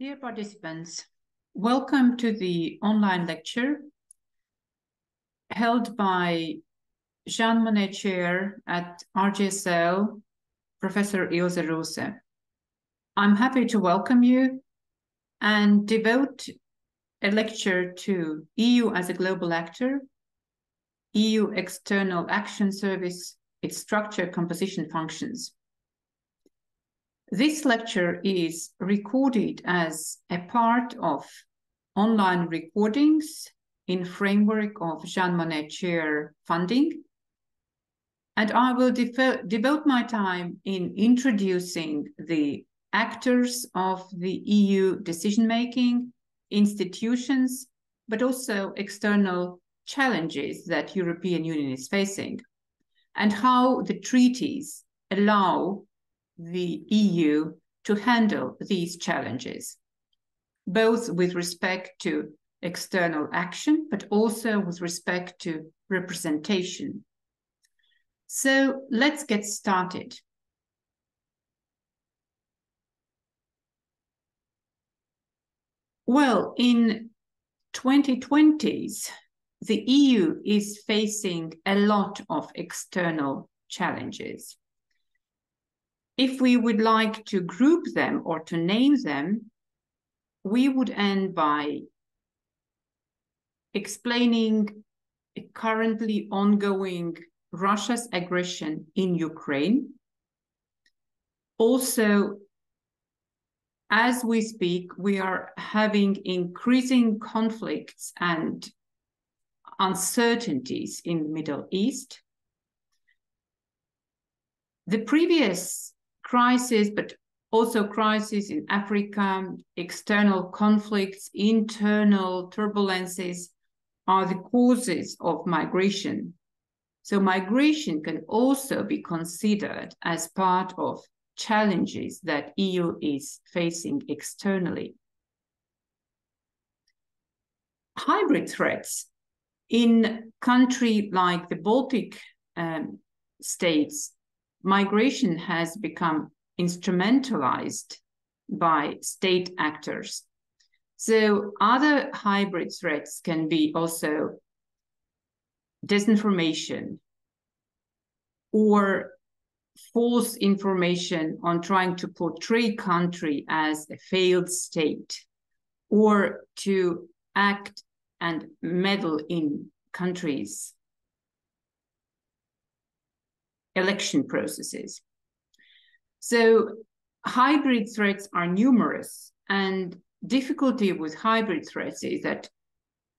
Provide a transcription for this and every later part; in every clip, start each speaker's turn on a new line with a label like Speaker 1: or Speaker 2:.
Speaker 1: Dear participants, welcome to the online lecture held by Jean Monnet Chair at RGSL, Professor Ilze Rūse. I'm happy to welcome you and devote a lecture to EU as a global actor, EU External Action Service, its structure, composition, functions. This lecture is recorded as a part of online recordings in framework of Jean Monnet Chair funding. And I will devote my time in introducing the actors of the EU decision-making, institutions, but also external challenges that European Union is facing, and how the treaties allow the EU to handle these challenges, both with respect to external action, but also with respect to representation. So let's get started. Well, in 2020s, the EU is facing a lot of external challenges. If we would like to group them or to name them, we would end by explaining currently ongoing Russia's aggression in Ukraine. Also, as we speak, we are having increasing conflicts and uncertainties in the Middle East. The previous crisis, but also crisis in Africa, external conflicts, internal turbulences are the causes of migration. So migration can also be considered as part of challenges that EU is facing externally. Hybrid threats in country like the Baltic um, states migration has become instrumentalized by state actors. So other hybrid threats can be also disinformation or false information on trying to portray country as a failed state or to act and meddle in countries election processes. So hybrid threats are numerous and difficulty with hybrid threats is that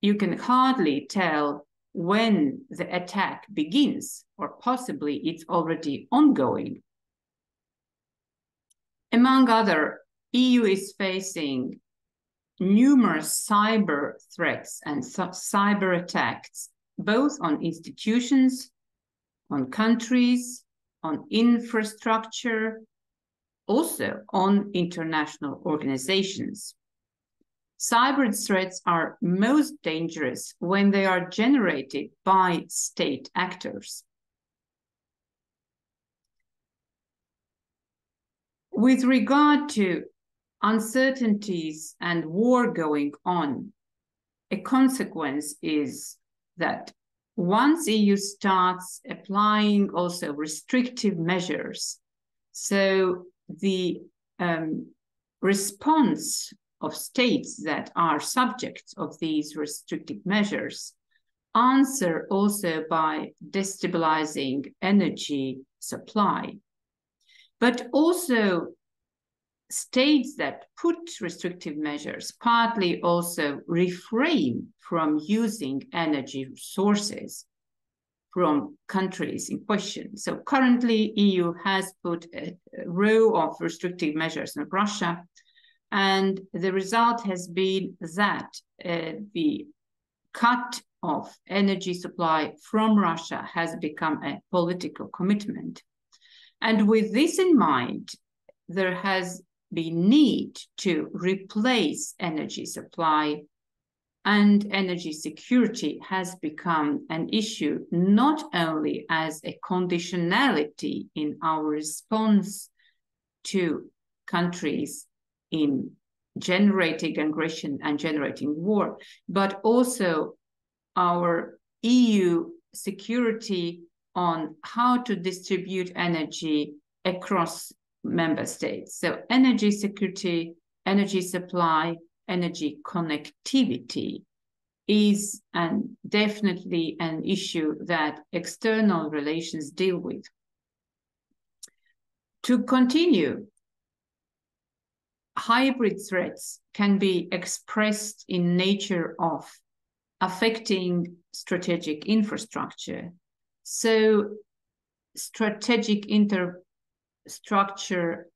Speaker 1: you can hardly tell when the attack begins or possibly it's already ongoing. Among other, EU is facing numerous cyber threats and cyber attacks, both on institutions on countries, on infrastructure, also on international organizations. Cyber threats are most dangerous when they are generated by state actors. With regard to uncertainties and war going on, a consequence is that once EU starts applying also restrictive measures, so the um, response of states that are subjects of these restrictive measures answer also by destabilizing energy supply, but also states that put restrictive measures partly also refrain from using energy sources from countries in question. So currently EU has put a row of restrictive measures on Russia and the result has been that uh, the cut of energy supply from Russia has become a political commitment. And with this in mind, there has be need to replace energy supply and energy security has become an issue not only as a conditionality in our response to countries in generating aggression and generating war, but also our EU security on how to distribute energy across member states. So energy security, energy supply, energy connectivity is and definitely an issue that external relations deal with. To continue, hybrid threats can be expressed in nature of affecting strategic infrastructure. So strategic infrastructure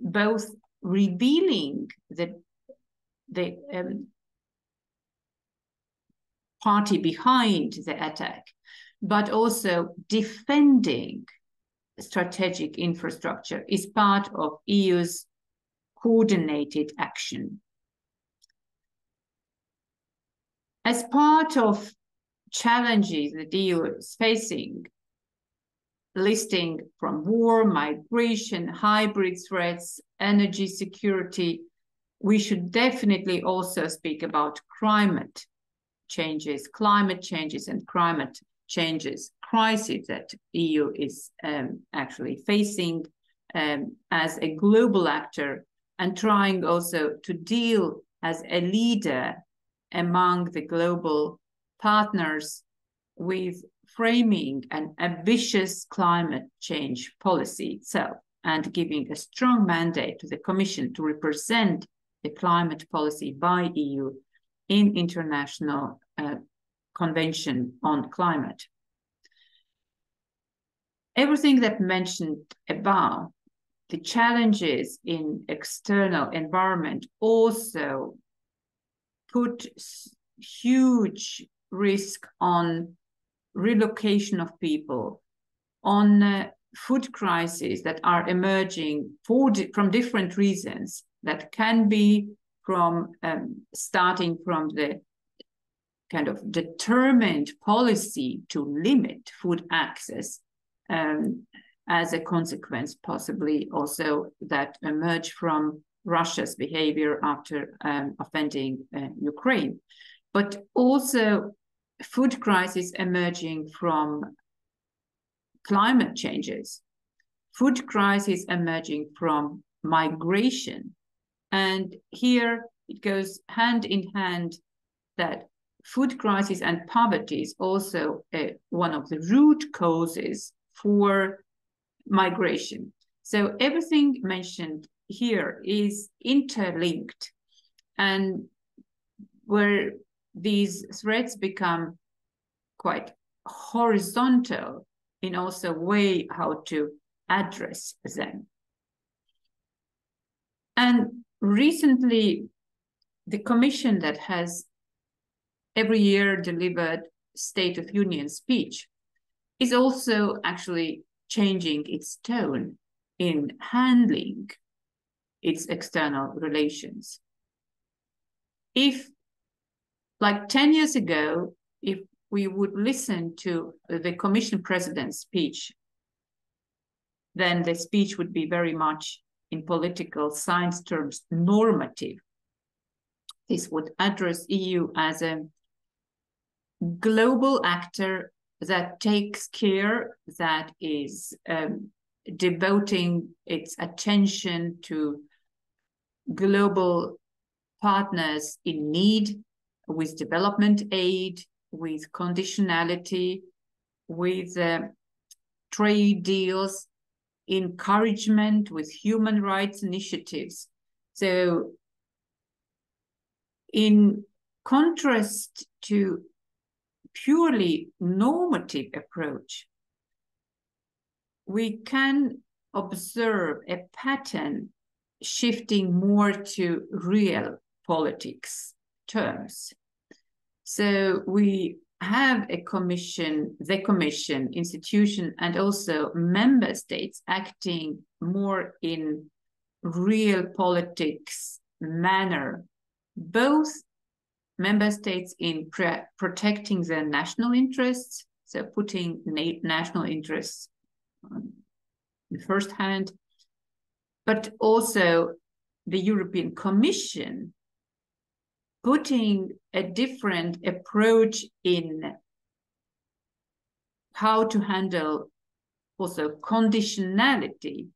Speaker 1: both revealing the the um, party behind the attack, but also defending strategic infrastructure is part of EU's coordinated action. As part of challenges that EU is facing, listing from war, migration, hybrid threats, energy security, we should definitely also speak about climate changes, climate changes and climate changes crisis that EU is um, actually facing um, as a global actor and trying also to deal as a leader among the global partners with framing an ambitious climate change policy itself and giving a strong mandate to the Commission to represent the climate policy by EU in international uh, convention on climate. Everything that mentioned above, the challenges in external environment also put huge risk on relocation of people, on uh, food crises that are emerging di from different reasons that can be from um, starting from the kind of determined policy to limit food access um, as a consequence, possibly also that emerge from Russia's behavior after um, offending uh, Ukraine, but also food crisis emerging from climate changes, food crisis emerging from migration. And here it goes hand in hand that food crisis and poverty is also uh, one of the root causes for migration. So everything mentioned here is interlinked and where these threats become quite horizontal in also way how to address them. And recently, the commission that has every year delivered State of Union speech is also actually changing its tone in handling its external relations. If, like 10 years ago, if we would listen to the Commission President's speech, then the speech would be very much, in political science terms, normative. This would address EU as a global actor that takes care, that is um, devoting its attention to global partners in need with development aid, with conditionality, with uh, trade deals, encouragement with human rights initiatives. So in contrast to purely normative approach, we can observe a pattern shifting more to real politics terms. So we have a commission, the commission, institution, and also member states acting more in real politics manner, both member states in protecting their national interests, so putting na national interests in first hand, but also the European Commission putting a different approach in how to handle also conditionality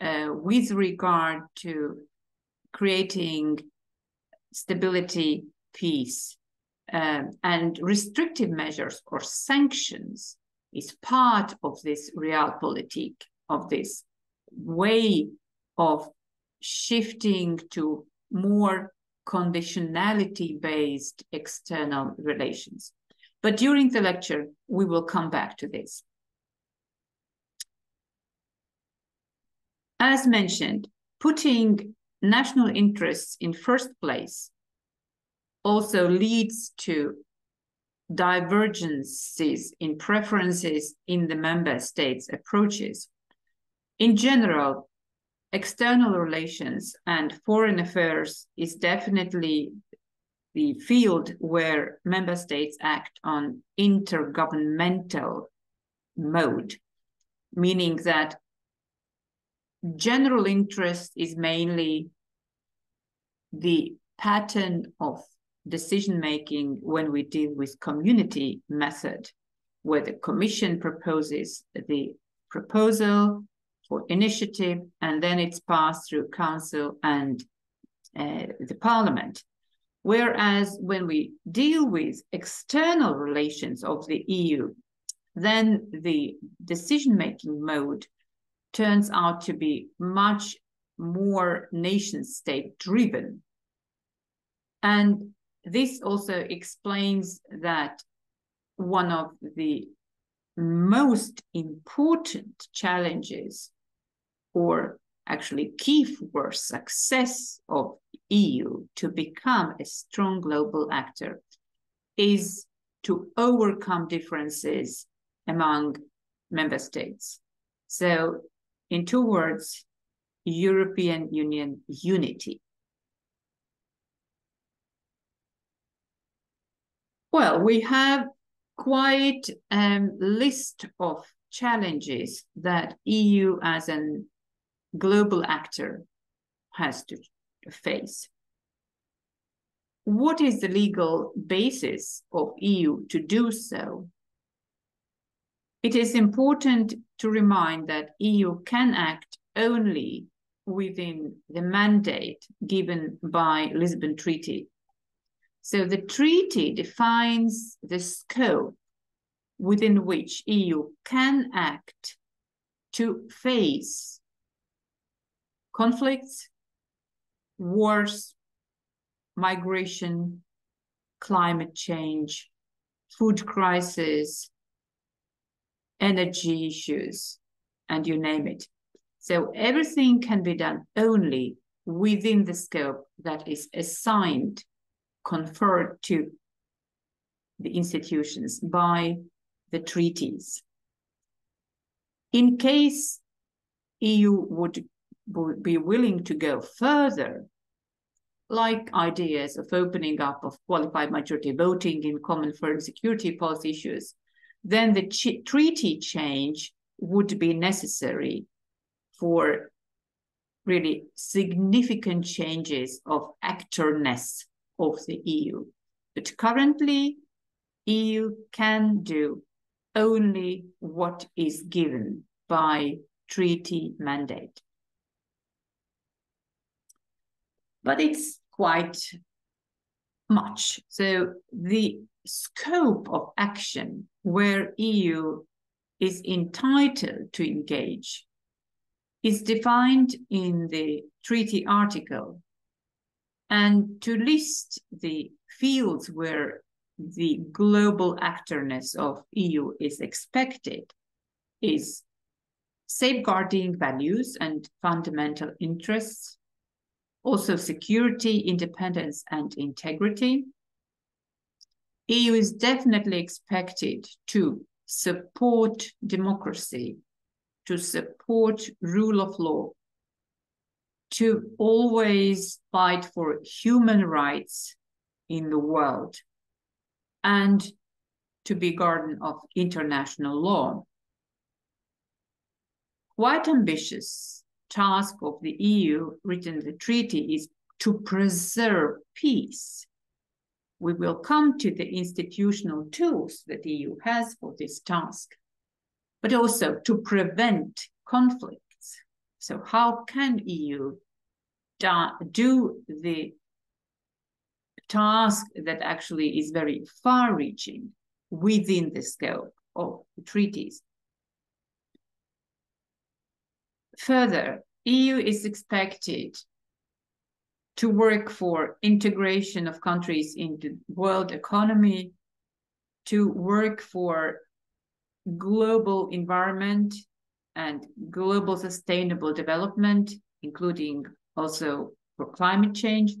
Speaker 1: uh, with regard to creating stability, peace, uh, and restrictive measures or sanctions is part of this realpolitik, of this way of shifting to more conditionality based external relations. But during the lecture, we will come back to this. As mentioned, putting national interests in first place also leads to divergences in preferences in the member states' approaches. In general, external relations and foreign affairs is definitely the field where member states act on intergovernmental mode, meaning that general interest is mainly the pattern of decision making when we deal with community method, where the commission proposes the proposal for initiative and then it's passed through council and uh, the parliament. Whereas when we deal with external relations of the EU, then the decision making mode turns out to be much more nation state driven. And this also explains that one of the most important challenges or actually key for success of EU to become a strong global actor is to overcome differences among member states. So in two words, European Union unity. Well, we have quite a list of challenges that EU as a global actor has to face. What is the legal basis of EU to do so? It is important to remind that EU can act only within the mandate given by Lisbon Treaty. So the treaty defines the scope within which EU can act to face conflicts, wars, migration, climate change, food crisis, energy issues, and you name it. So everything can be done only within the scope that is assigned, conferred to the institutions by the treaties. In case EU would, would be willing to go further, like ideas of opening up of qualified majority voting in common foreign security policy issues, then the ch treaty change would be necessary for really significant changes of actorness of the EU. But currently, EU can do only what is given by treaty mandate. But it's quite much. So the scope of action where EU is entitled to engage is defined in the treaty article and to list the fields where the global actorness of EU is expected is safeguarding values and fundamental interests, also security, independence, and integrity. EU is definitely expected to support democracy, to support rule of law, to always fight for human rights in the world, and to be guardian of international law. Quite ambitious task of the EU written in the treaty is to preserve peace. We will come to the institutional tools that the EU has for this task, but also to prevent conflicts. So how can EU do the task that actually is very far-reaching within the scope of the treaties? Further, EU is expected to work for integration of countries into world economy, to work for global environment and global sustainable development, including also for climate change,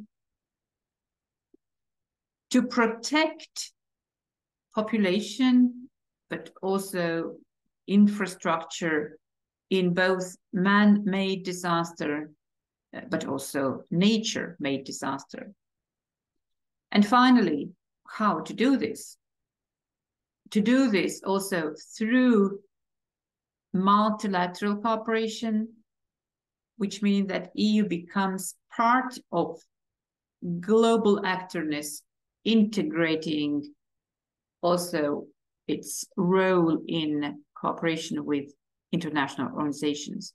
Speaker 1: to protect population, but also infrastructure in both man-made disaster, uh, but also nature-made disaster. And finally, how to do this? To do this also through multilateral cooperation, which means that EU becomes part of global actorness, integrating also its role in cooperation with international organizations.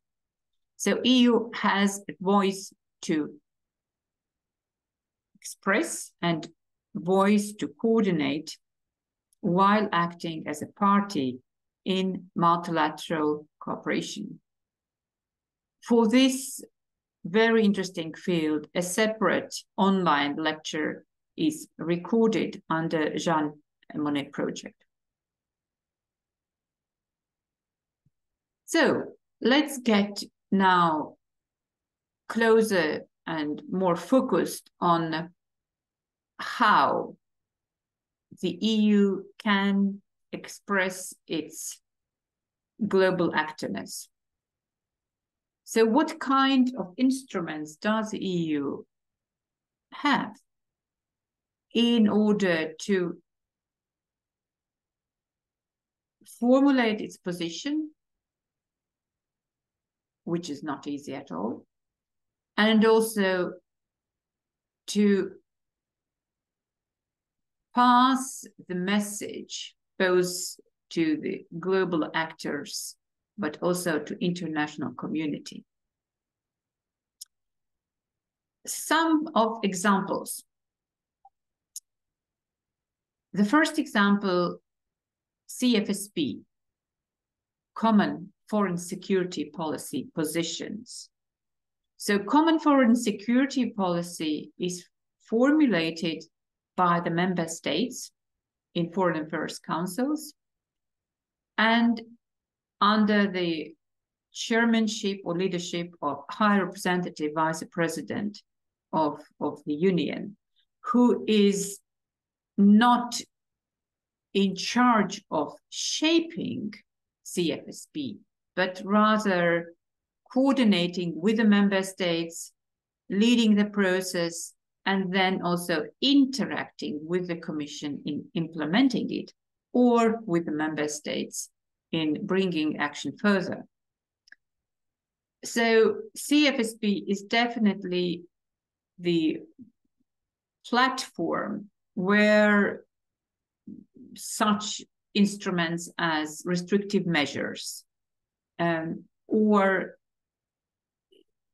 Speaker 1: So EU has a voice to express and voice to coordinate while acting as a party in multilateral cooperation. For this very interesting field, a separate online lecture is recorded under Jean Monnet project. So let's get now closer and more focused on how the EU can express its global actorness. So what kind of instruments does the EU have in order to formulate its position which is not easy at all. And also to pass the message both to the global actors, but also to international community. Some of examples. The first example, CFSP, Common foreign security policy positions. So common foreign security policy is formulated by the member states in foreign affairs councils and under the chairmanship or leadership of high representative vice president of, of the union who is not in charge of shaping CFSP but rather coordinating with the member states, leading the process, and then also interacting with the Commission in implementing it or with the member states in bringing action further. So CFSP is definitely the platform where such instruments as restrictive measures um, or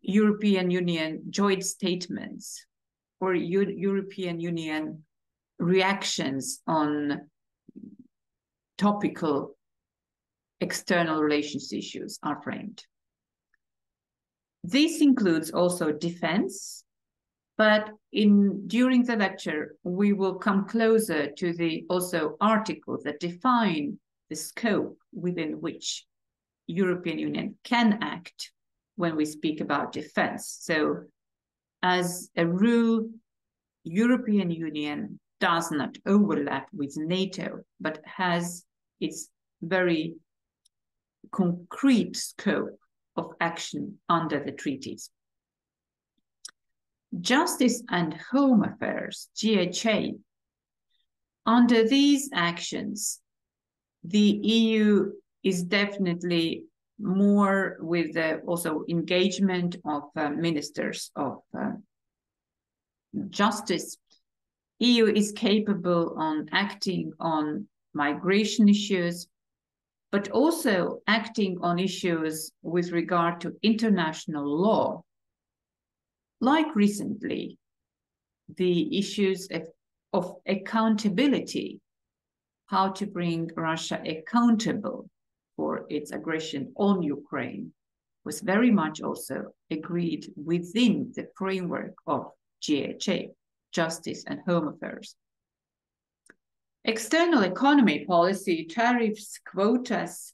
Speaker 1: European Union joint statements or U European Union reactions on topical external relations issues are framed. This includes also defense, but in during the lecture, we will come closer to the also articles that define the scope within which European Union can act when we speak about defense. So as a rule, European Union does not overlap with NATO, but has its very concrete scope of action under the treaties. Justice and Home Affairs, JHA. Under these actions, the EU is definitely more with the also engagement of uh, ministers of uh, justice. EU is capable on acting on migration issues, but also acting on issues with regard to international law. Like recently, the issues of, of accountability, how to bring Russia accountable its aggression on Ukraine, was very much also agreed within the framework of JHA, Justice and Home Affairs. External economy policy, tariffs, quotas,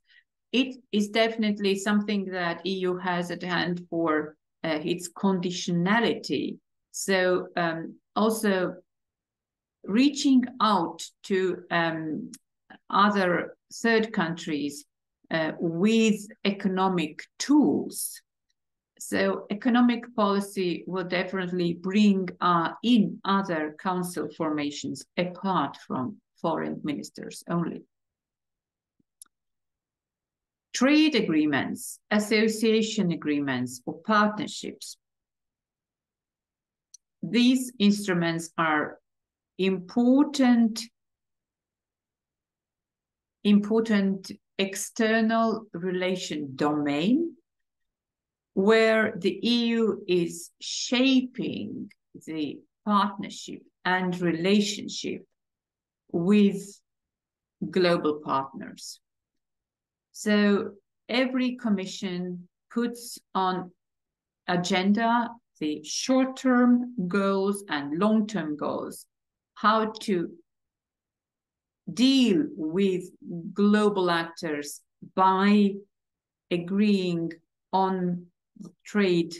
Speaker 1: it is definitely something that EU has at hand for uh, its conditionality. So um, also reaching out to um, other third countries uh, with economic tools. So economic policy will definitely bring uh, in other council formations apart from foreign ministers only. Trade agreements, association agreements, or partnerships. These instruments are important, important external relation domain where the EU is shaping the partnership and relationship with global partners. So every commission puts on agenda the short-term goals and long-term goals, how to deal with global actors by agreeing on trade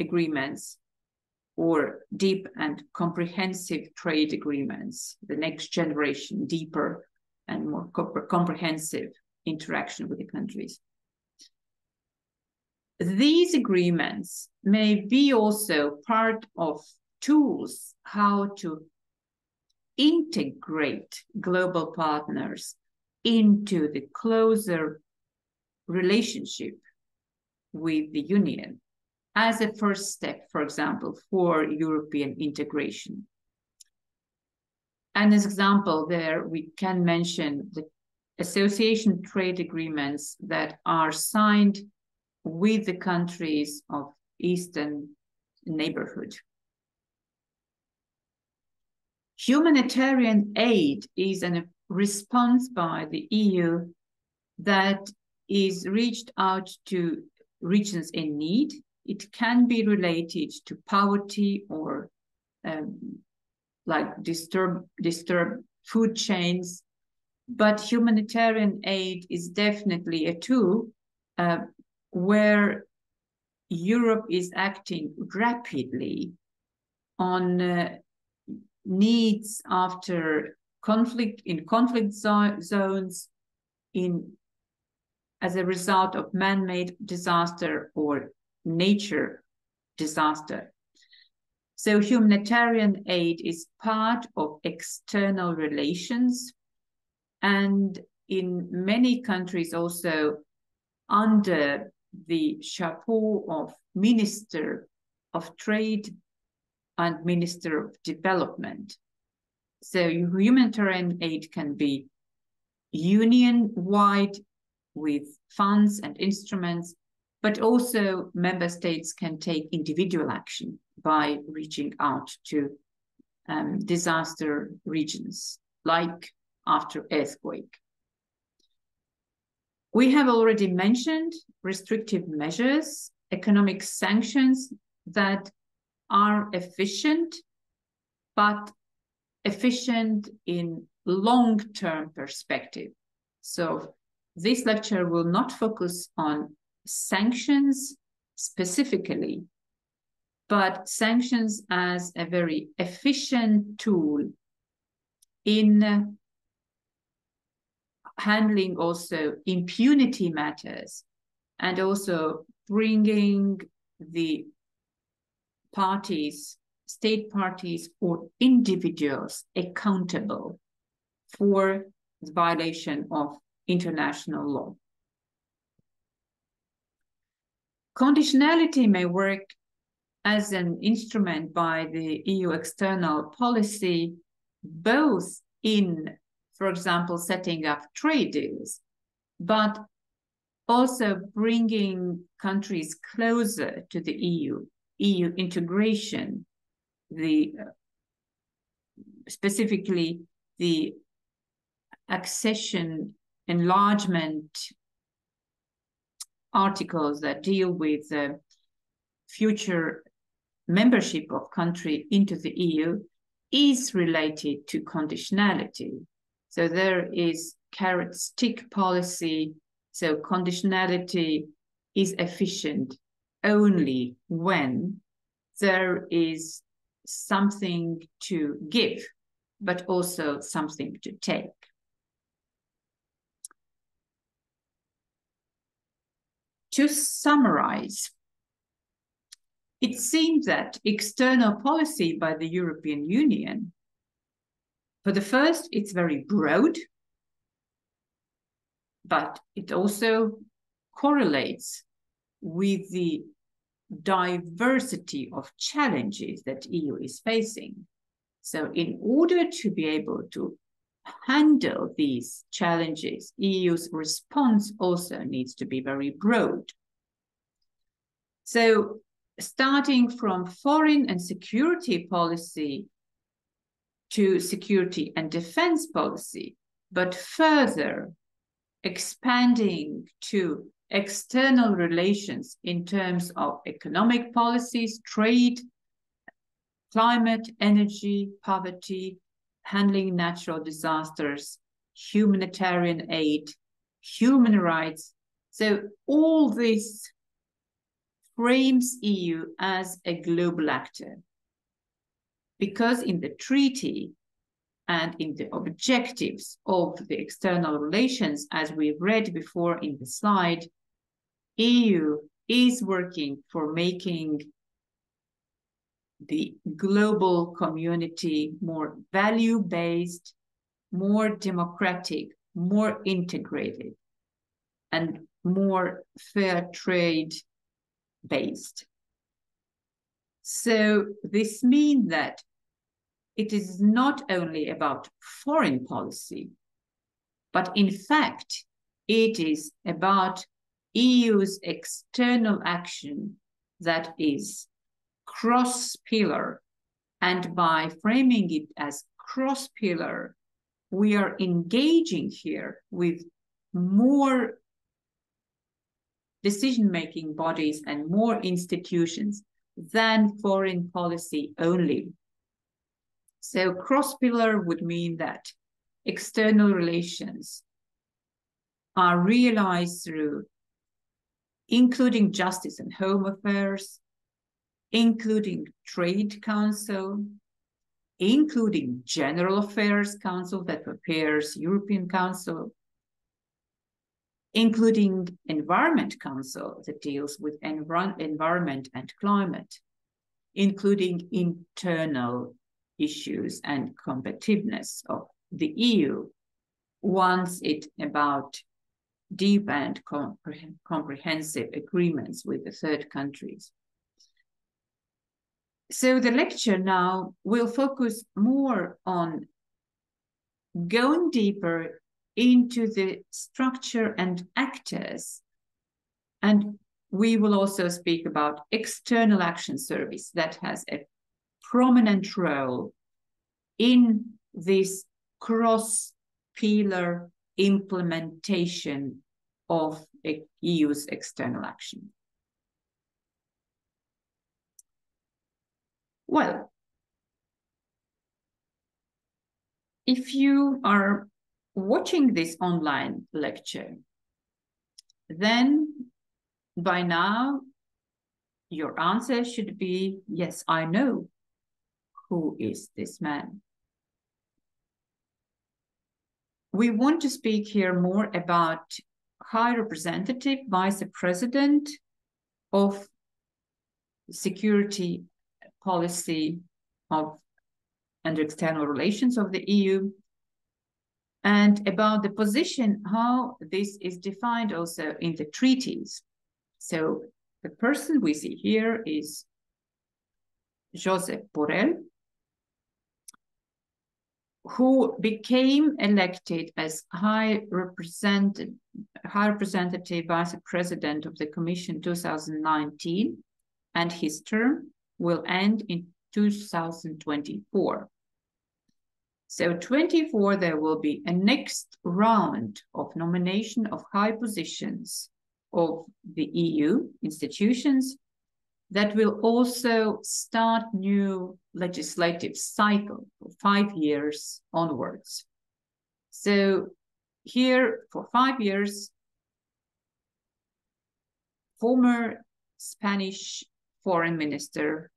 Speaker 1: agreements or deep and comprehensive trade agreements, the next generation, deeper and more comprehensive interaction with the countries. These agreements may be also part of tools how to integrate global partners into the closer relationship with the Union as a first step, for example, for European integration. And as example, there we can mention the association trade agreements that are signed with the countries of Eastern neighborhood. Humanitarian aid is a response by the EU that is reached out to regions in need. It can be related to poverty or um, like disturb disturb food chains but humanitarian aid is definitely a tool uh, where Europe is acting rapidly on uh, needs after conflict in conflict zo zones in as a result of man-made disaster or nature disaster. So humanitarian aid is part of external relations and in many countries also under the chapeau of Minister of Trade and Minister of Development. So humanitarian aid can be union-wide with funds and instruments but also member states can take individual action by reaching out to um, disaster regions, like after earthquake. We have already mentioned restrictive measures, economic sanctions that are efficient, but efficient in long-term perspective. So this lecture will not focus on sanctions specifically, but sanctions as a very efficient tool in handling also impunity matters and also bringing the parties, state parties or individuals accountable for the violation of international law. Conditionality may work as an instrument by the EU external policy, both in, for example, setting up trade deals, but also bringing countries closer to the EU, EU integration, the specifically the accession enlargement articles that deal with the future membership of country into the EU is related to conditionality. So there is carrot stick policy. So conditionality is efficient only when there is something to give, but also something to take. To summarize, it seems that external policy by the European Union, for the first, it's very broad, but it also correlates with the diversity of challenges that EU is facing. So in order to be able to handle these challenges, EU's response also needs to be very broad. So starting from foreign and security policy to security and defense policy, but further expanding to external relations in terms of economic policies, trade, climate, energy, poverty, handling natural disasters, humanitarian aid, human rights. So all this frames EU as a global actor. Because in the treaty and in the objectives of the external relations, as we read before in the slide, EU is working for making the global community more value-based, more democratic, more integrated, and more fair trade based. So this means that it is not only about foreign policy, but in fact, it is about EU's external action that is cross-pillar. And by framing it as cross-pillar, we are engaging here with more decision-making bodies and more institutions than foreign policy only. So cross-pillar would mean that external relations are realized through including justice and home affairs, including trade council, including general affairs council that prepares European Council, including Environment Council that deals with env environment and climate, including internal issues and competitiveness of the EU, once it about deep and compre comprehensive agreements with the third countries. So the lecture now will focus more on going deeper into the structure and actors. And we will also speak about external action service that has a prominent role in this cross-pillar implementation of EU's external action. Well, if you are watching this online lecture, then by now your answer should be, yes, I know who is this man. We want to speak here more about High Representative, Vice President of Security Policy of and External Relations of the EU, and about the position, how this is defined also in the treaties. So the person we see here is Josep Borrell, who became elected as High, Representative, High Representative Vice President of the Commission 2019, and his term will end in 2024. So 24, there will be a next round of nomination of high positions of the EU institutions that will also start new legislative cycle for five years onwards. So here for five years, former Spanish foreign minister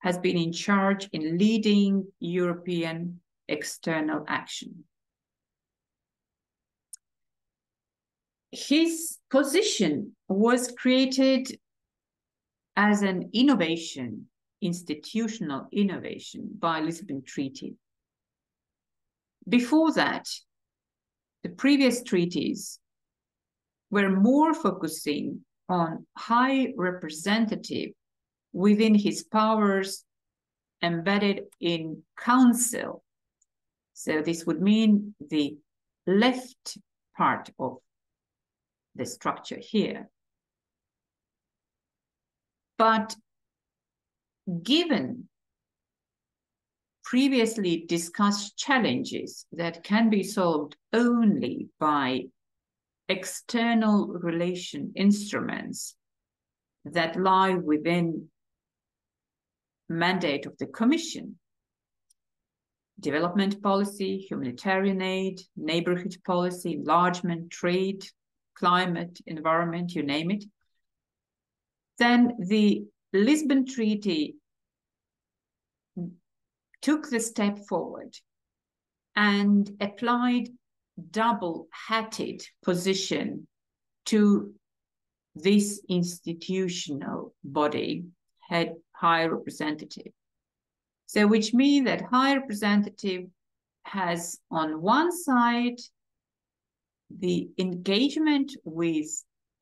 Speaker 1: has been in charge in leading European external action. His position was created as an innovation, institutional innovation by Lisbon Treaty. Before that, the previous treaties were more focusing on high representative within his powers embedded in council. So this would mean the left part of the structure here. But given previously discussed challenges that can be solved only by external relation instruments that lie within mandate of the Commission. Development policy, humanitarian aid, neighborhood policy, enlargement, trade, climate, environment, you name it. Then the Lisbon Treaty took the step forward and applied double-hatted position to this institutional body, head high representative. So which means that high representative has on one side the engagement with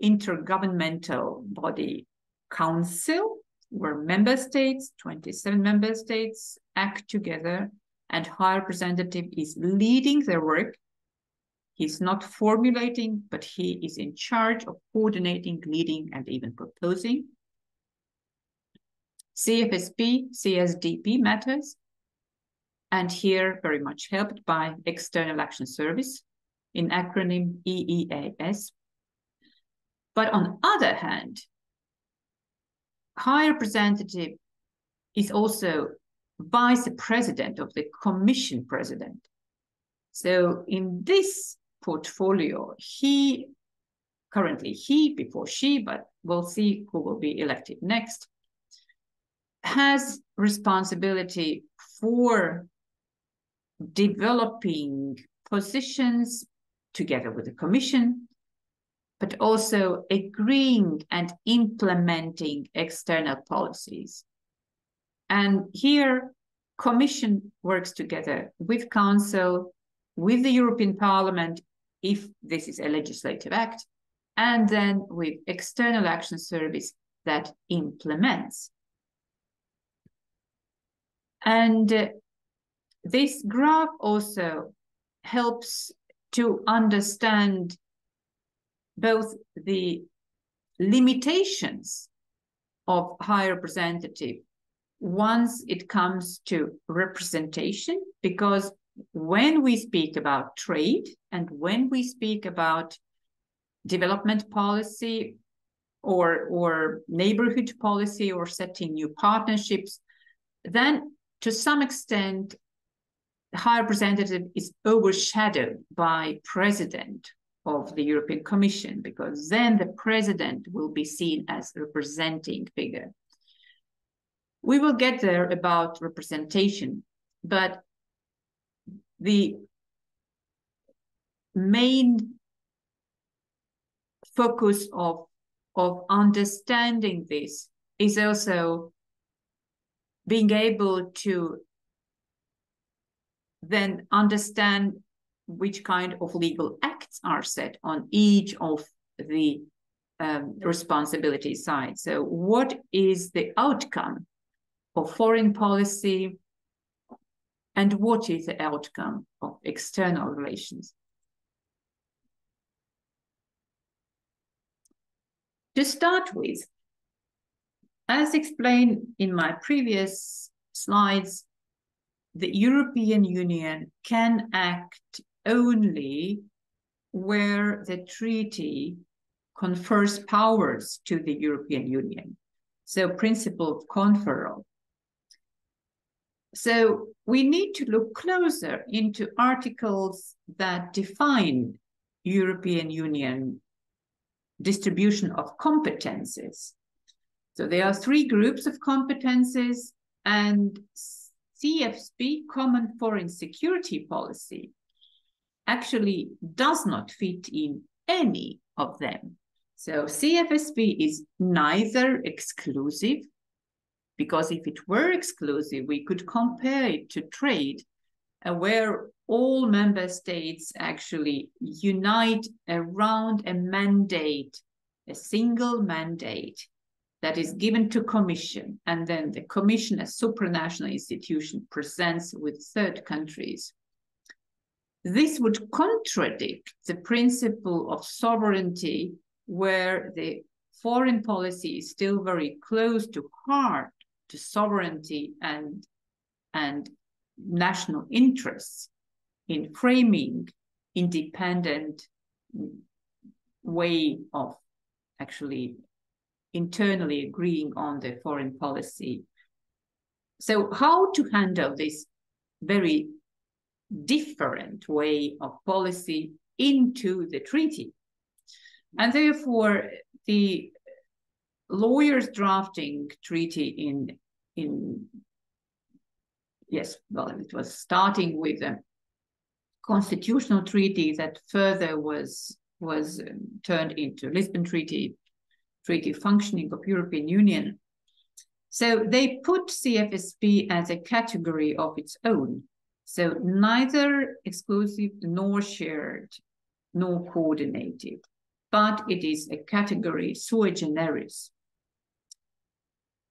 Speaker 1: intergovernmental body council where member states 27 member states act together and high representative is leading their work he's not formulating but he is in charge of coordinating leading and even proposing CFSP, CSDP matters, and here very much helped by External Action Service, in acronym EEAS. But on other hand, High Representative is also Vice President of the Commission President. So in this portfolio, he, currently he before she, but we'll see who will be elected next, has responsibility for developing positions together with the commission, but also agreeing and implementing external policies. And here, commission works together with council, with the European Parliament, if this is a legislative act, and then with external action service that implements and uh, this graph also helps to understand both the limitations of high representative once it comes to representation, because when we speak about trade and when we speak about development policy or, or neighborhood policy or setting new partnerships, then to some extent, the high representative is overshadowed by president of the European Commission, because then the president will be seen as a representing figure. We will get there about representation, but the main focus of, of understanding this is also being able to then understand which kind of legal acts are set on each of the um, responsibility side. So, what is the outcome of foreign policy, and what is the outcome of external relations? To start with, as explained in my previous slides, the European Union can act only where the treaty confers powers to the European Union. So principle of conferral. So we need to look closer into articles that define European Union distribution of competences. So there are three groups of competences and CFSP, Common Foreign Security Policy, actually does not fit in any of them. So CFSP is neither exclusive, because if it were exclusive, we could compare it to trade, uh, where all member states actually unite around a mandate, a single mandate that is given to commission and then the commission as supranational institution presents with third countries this would contradict the principle of sovereignty where the foreign policy is still very close to heart to sovereignty and and national interests in framing independent way of actually internally agreeing on the foreign policy. So, how to handle this very different way of policy into the treaty? And therefore, the lawyers drafting treaty in in yes, well, it was starting with a constitutional treaty that further was was um, turned into Lisbon Treaty treaty functioning of European Union. So they put CFSP as a category of its own. So neither exclusive nor shared nor coordinated, but it is a category sui generis.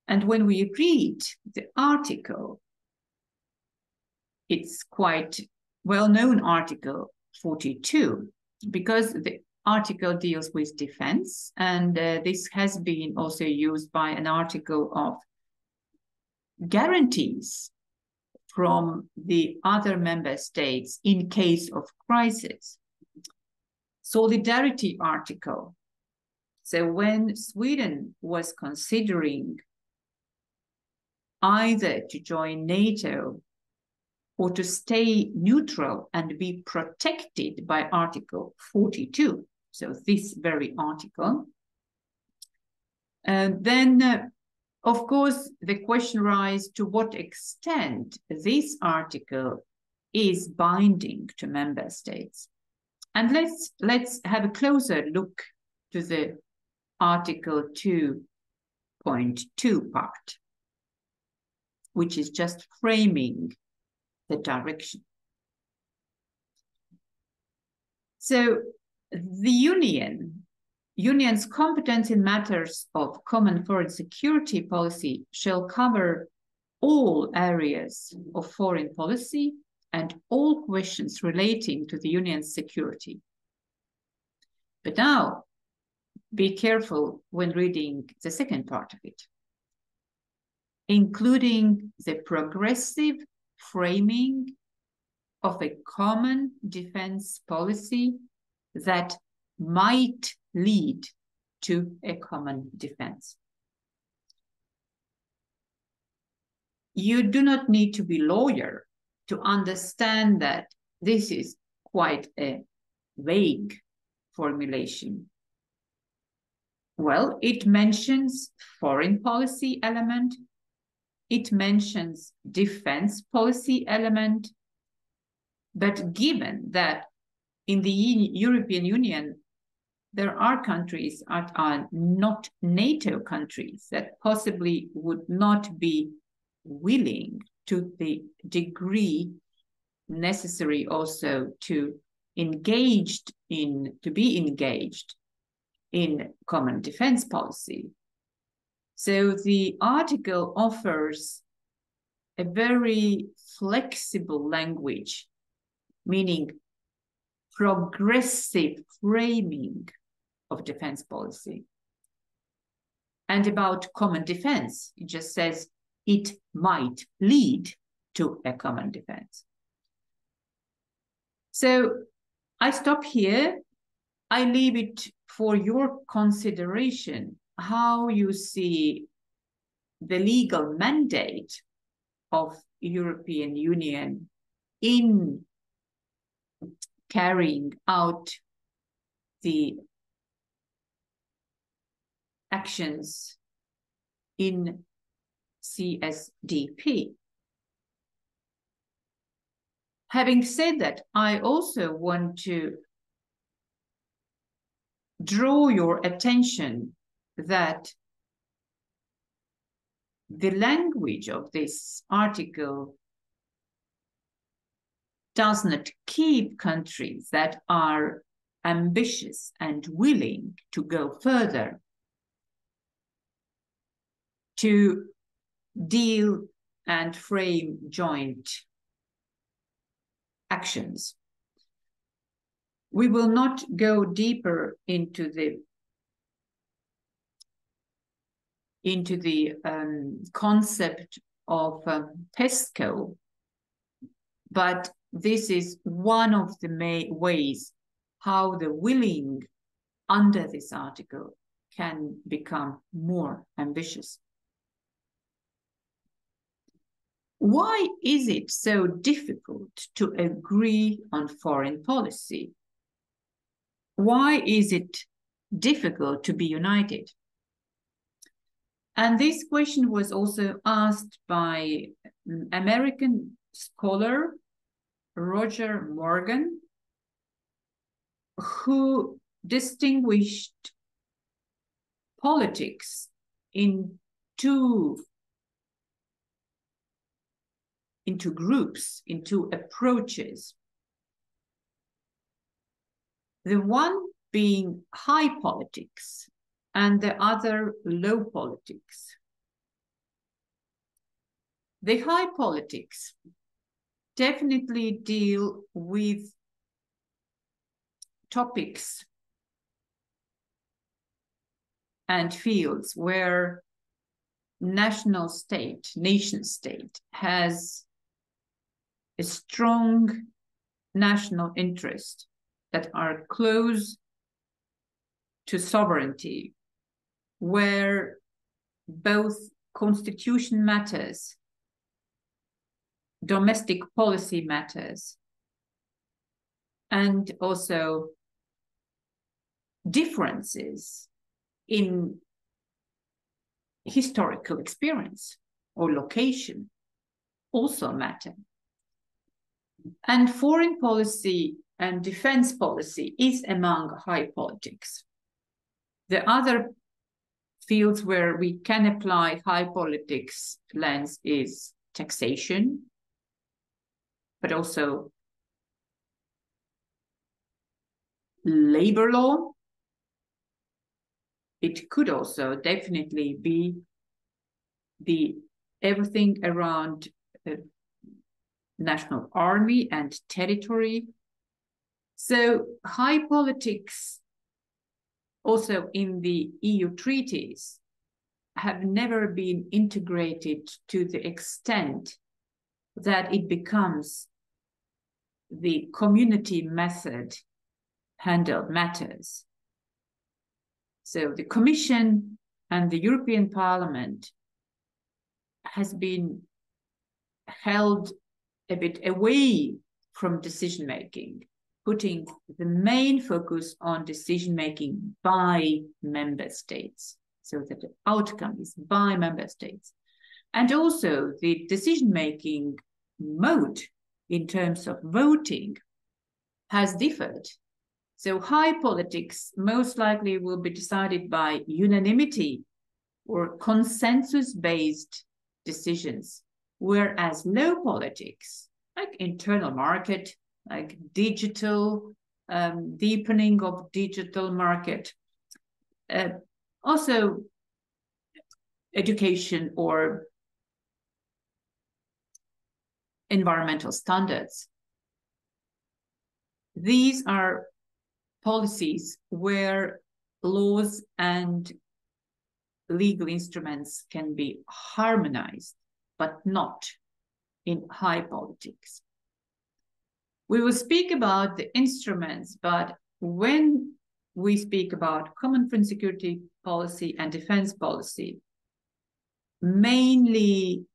Speaker 1: And when we read the article, it's quite well-known article 42 because the article deals with defense, and uh, this has been also used by an article of guarantees from the other member states in case of crisis. Solidarity article. So when Sweden was considering either to join NATO or to stay neutral and be protected by Article 42, so this very article. And then, uh, of course, the question arises to what extent this article is binding to member states. And let's let's have a closer look to the Article 2.2 part, which is just framing the direction. So the Union, Union's competence in matters of common foreign security policy shall cover all areas of foreign policy and all questions relating to the Union's security. But now, be careful when reading the second part of it, including the progressive framing of a common defense policy that might lead to a common defense. You do not need to be lawyer to understand that this is quite a vague formulation. Well, it mentions foreign policy element, it mentions defense policy element, but given that in the European Union, there are countries that are not NATO countries that possibly would not be willing to the degree necessary also to engaged in to be engaged in common defense policy. So the article offers a very flexible language, meaning progressive framing of defense policy. And about common defense, it just says it might lead to a common defense. So I stop here. I leave it for your consideration how you see the legal mandate of European Union in carrying out the actions in CSDP. Having said that, I also want to draw your attention that the language of this article does not keep countries that are ambitious and willing to go further to deal and frame joint actions. We will not go deeper into the into the um, concept of um, PESCO, but this is one of the ways how the willing under this article can become more ambitious. Why is it so difficult to agree on foreign policy? Why is it difficult to be united? And this question was also asked by American scholar Roger Morgan, who distinguished politics in two into groups, into approaches. The one being high politics and the other low politics. The high politics definitely deal with topics and fields where national state, nation state has a strong national interest that are close to sovereignty, where both constitution matters, domestic policy matters, and also differences in historical experience or location also matter. And foreign policy and defense policy is among high politics. The other fields where we can apply high politics lens is taxation, but also labor law. It could also definitely be the everything around the national army and territory. So high politics also in the EU treaties have never been integrated to the extent that it becomes the community method handled matters. So the Commission and the European Parliament has been held a bit away from decision making, putting the main focus on decision making by member states, so that the outcome is by member states. And also the decision making mode in terms of voting has differed. So high politics most likely will be decided by unanimity or consensus based decisions, whereas low politics, like internal market, like digital, um, deepening of digital market, uh, also education or environmental standards. These are policies where laws and legal instruments can be harmonized, but not in high politics. We will speak about the instruments, but when we speak about common foreign security policy and defense policy, mainly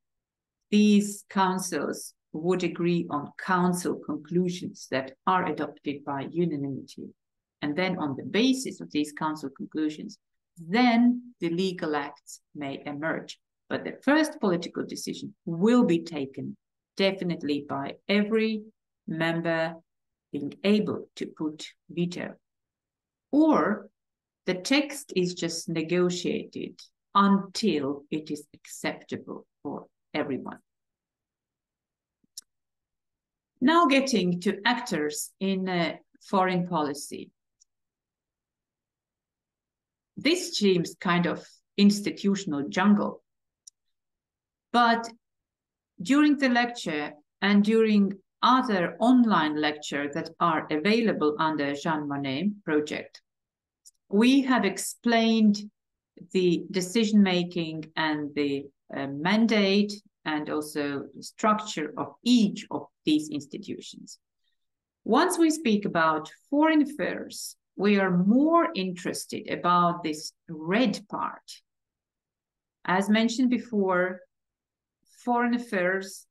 Speaker 1: these councils would agree on council conclusions that are adopted by unanimity. And then on the basis of these council conclusions, then the legal acts may emerge. But the first political decision will be taken definitely by every member being able to put veto. Or the text is just negotiated until it is acceptable for everyone. Now getting to actors in uh, foreign policy. This seems kind of institutional jungle. But during the lecture and during other online lectures that are available under Jean Monnet project, we have explained the decision making and the uh, mandate and also the structure of each of these institutions. Once we speak about foreign affairs, we are more interested about this red part. As mentioned before, foreign affairs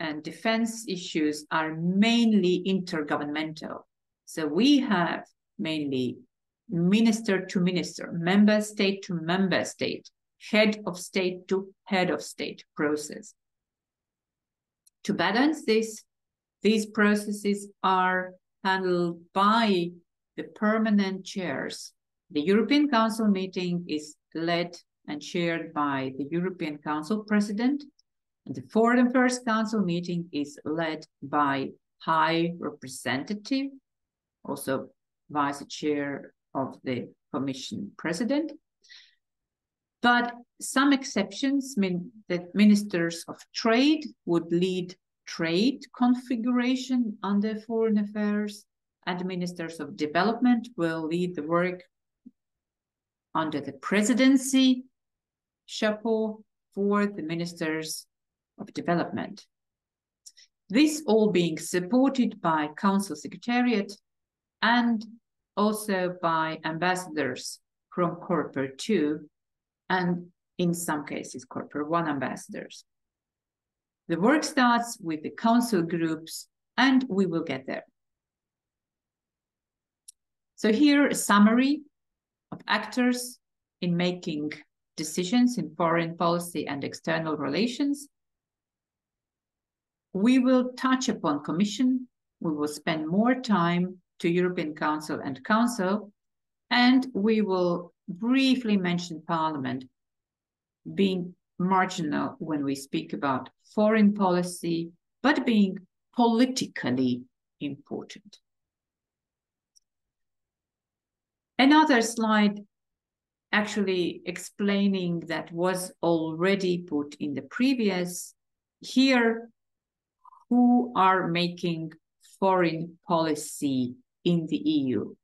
Speaker 1: and defense issues are mainly intergovernmental. So we have mainly minister to minister, member state to member state, head of state to head of state process. To balance this, these processes are handled by the permanent chairs. The European Council meeting is led and chaired by the European Council President, the Foreign Affairs Council meeting is led by High Representative, also Vice Chair of the Commission President. But some exceptions mean that ministers of trade would lead trade configuration under foreign affairs, and ministers of development will lead the work under the presidency chapeau for the ministers of development. This all being supported by council secretariat and also by ambassadors from Coreper 2 and in some cases Coreper 1 ambassadors. The work starts with the council groups and we will get there. So here a summary of actors in making decisions in foreign policy and external relations. We will touch upon commission. We will spend more time to European Council and Council, and we will briefly mention Parliament being marginal when we speak about foreign policy, but being politically important. Another slide actually explaining that was already put in the previous here who are making foreign policy in the EU,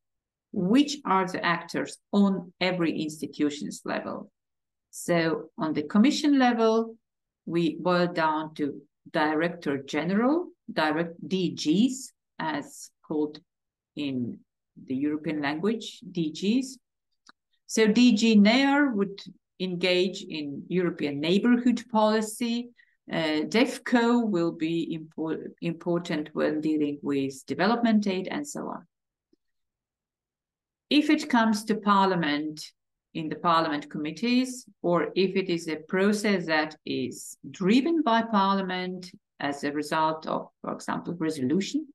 Speaker 1: which are the actors on every institutions level. So on the commission level, we boil down to director general, direct DGs, as called in the European language, DGs. So DG NEAR would engage in European neighborhood policy, uh, DEVCO will be impor important when dealing with development aid and so on. If it comes to parliament, in the parliament committees, or if it is a process that is driven by parliament as a result of, for example, resolution,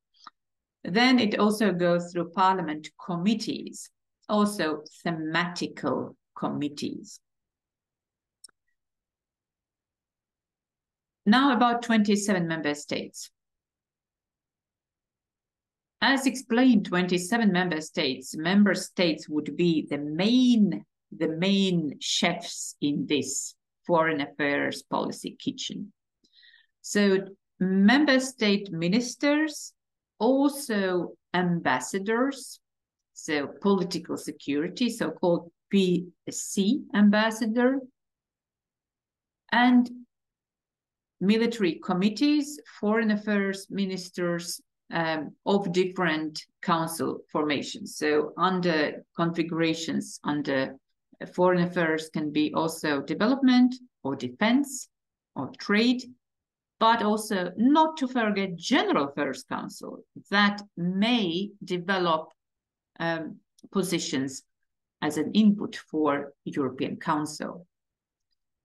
Speaker 1: then it also goes through parliament committees, also thematical committees. Now about 27 member states. As explained, 27 member states, member states would be the main the main chefs in this foreign affairs policy kitchen. So member state ministers, also ambassadors, so political security, so-called PSC ambassador, and military committees, foreign affairs ministers um, of different council formations. So under configurations under foreign affairs can be also development or defense or trade, but also not to forget General Affairs Council that may develop um, positions as an input for European Council.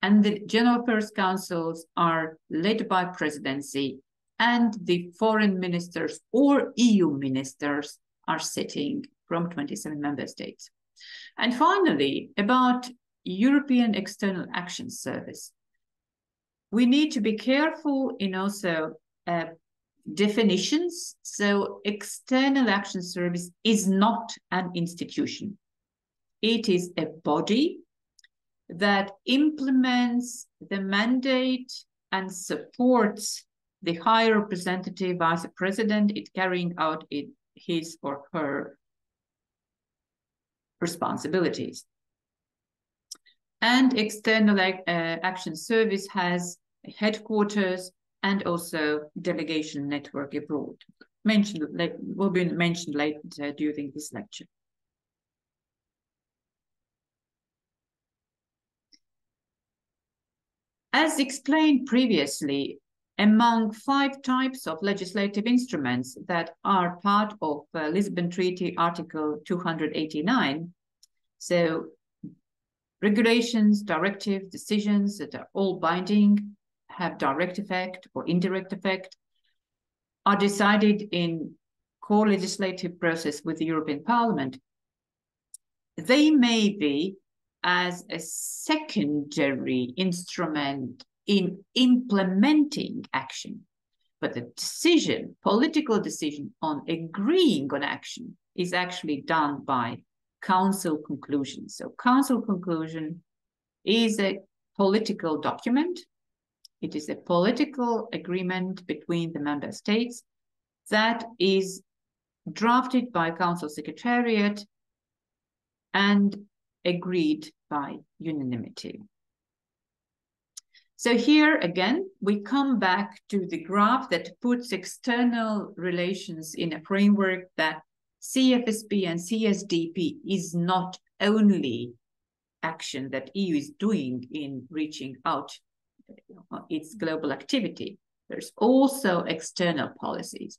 Speaker 1: And the General Affairs Councils are led by presidency and the foreign ministers or EU ministers are sitting from 27 member states. And finally, about European External Action Service. We need to be careful in also uh, definitions. So External Action Service is not an institution. It is a body that implements the mandate and supports the High Representative Vice President in carrying out it, his or her responsibilities. And External uh, Action Service has headquarters and also delegation network abroad. Mentioned will be mentioned later during this lecture. As explained previously, among five types of legislative instruments that are part of uh, Lisbon Treaty Article 289, so regulations, directives, decisions that are all binding, have direct effect or indirect effect, are decided in co-legislative process with the European Parliament, they may be as a secondary instrument in implementing action. But the decision, political decision on agreeing on action is actually done by council conclusion. So council conclusion is a political document. It is a political agreement between the member states that is drafted by council secretariat and agreed by unanimity. So here again, we come back to the graph that puts external relations in a framework that CFSP and CSDP is not only action that EU is doing in reaching out its global activity. There's also external policies.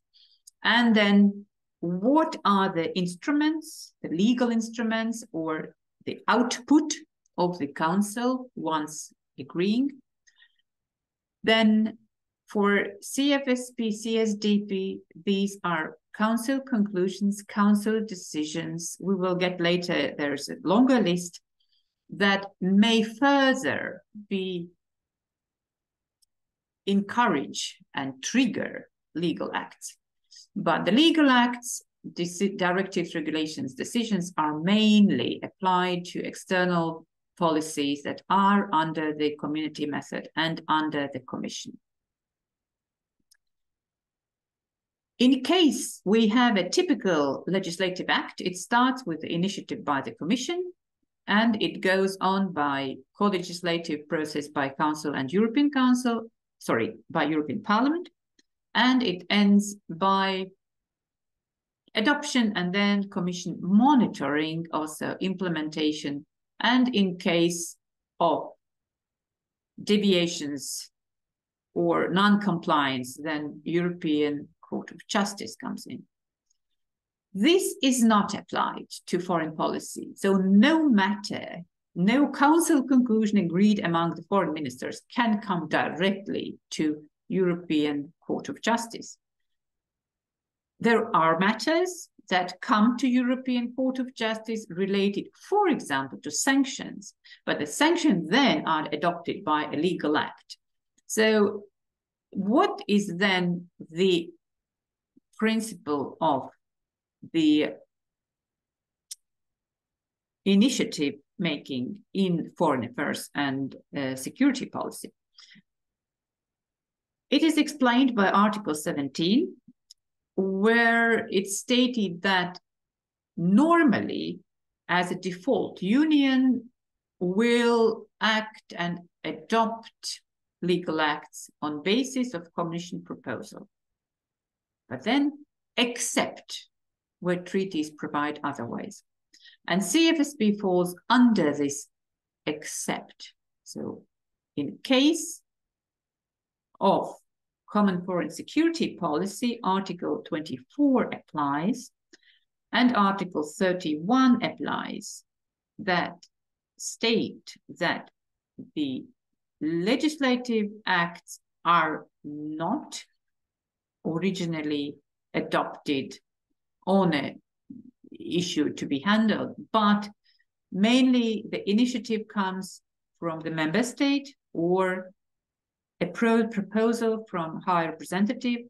Speaker 1: And then what are the instruments, the legal instruments or the output of the council once agreeing. Then for CFSP, CSDP, these are council conclusions, council decisions. We will get later, there's a longer list that may further be encourage and trigger legal acts. But the legal acts directives, regulations, decisions are mainly applied to external policies that are under the community method and under the commission. In case we have a typical legislative act, it starts with the initiative by the commission and it goes on by co-legislative process by council and European Council, sorry, by European Parliament, and it ends by adoption and then commission monitoring, also implementation, and in case of deviations or non-compliance, then European Court of Justice comes in. This is not applied to foreign policy. So no matter, no council conclusion agreed among the foreign ministers can come directly to European Court of Justice. There are matters that come to European Court of Justice related, for example, to sanctions, but the sanctions then are adopted by a legal act. So what is then the principle of the initiative making in foreign affairs and uh, security policy. It is explained by Article 17, where it's stated that normally, as a default, union will act and adopt legal acts on basis of commission proposal. But then, except where treaties provide otherwise. And CFSP falls under this except. So in case of common foreign security policy, Article 24 applies and Article 31 applies. That state that the legislative acts are not originally adopted on an issue to be handled, but mainly the initiative comes from the member state or a pro proposal from high representative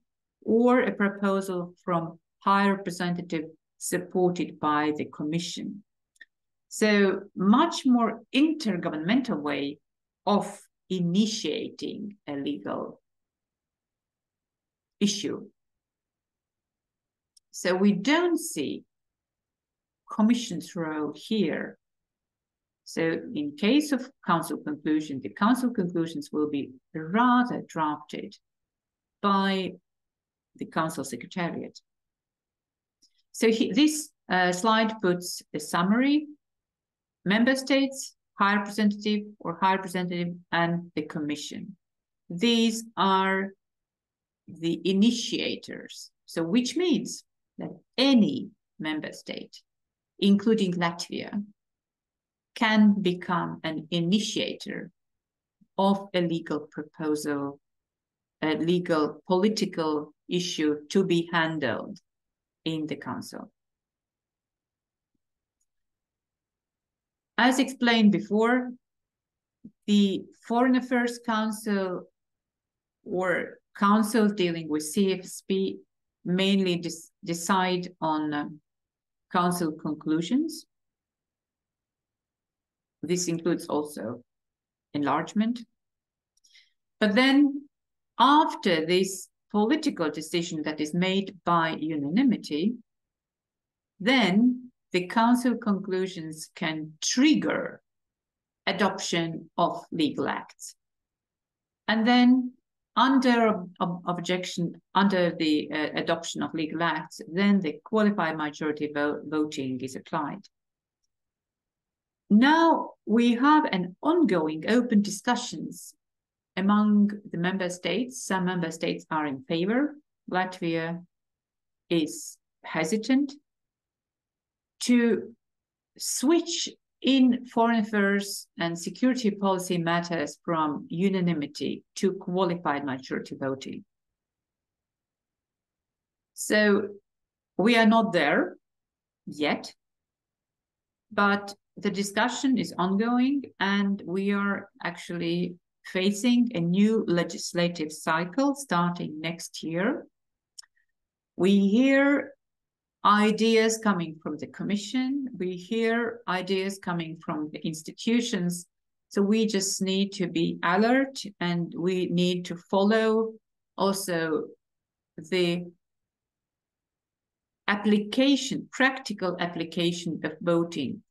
Speaker 1: or a proposal from high representative supported by the commission. So much more intergovernmental way of initiating a legal issue. So we don't see commission's role here. So in case of council conclusion, the council conclusions will be rather drafted by the council secretariat. So he, this uh, slide puts a summary, member states, high representative or high representative, and the commission. These are the initiators. So which means that any member state including Latvia, can become an initiator of a legal proposal, a legal political issue to be handled in the Council. As explained before, the Foreign Affairs Council or councils dealing with CFSP mainly decide on uh, council conclusions. This includes also enlargement. But then after this political decision that is made by unanimity, then the council conclusions can trigger adoption of legal acts. And then under ob objection, under the uh, adoption of legal acts, then the qualified majority vo voting is applied. Now we have an ongoing open discussions among the member states. Some member states are in favor. Latvia is hesitant to switch in foreign affairs and security policy matters from unanimity to qualified majority voting. So we are not there yet, but the discussion is ongoing and we are actually facing a new legislative cycle starting next year. We hear ideas coming from the commission, we hear ideas coming from the institutions. So we just need to be alert and we need to follow also the application, practical application of voting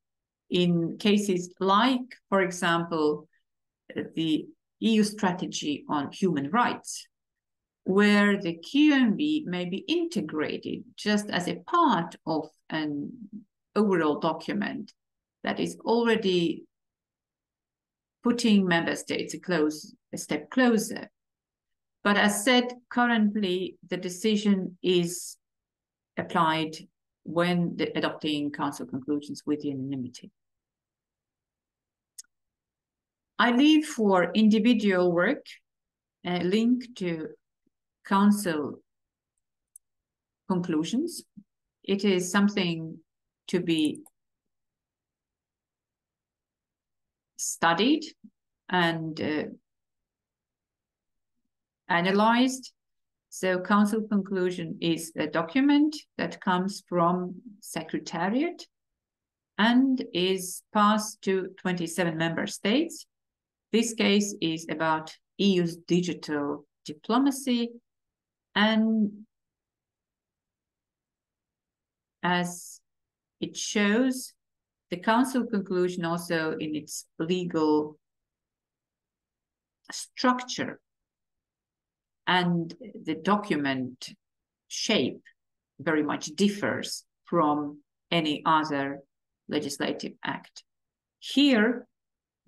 Speaker 1: in cases like, for example, the EU strategy on human rights, where the QMV may be integrated just as a part of an overall document that is already putting member states a close a step closer. But as said, currently the decision is applied when the adopting council conclusions with unanimity. I leave for individual work a link to council conclusions. It is something to be studied and uh, analyzed. So council conclusion is a document that comes from secretariat and is passed to 27 member states. This case is about EU's digital diplomacy and as it shows, the council conclusion also in its legal structure and the document shape very much differs from any other legislative act. Here,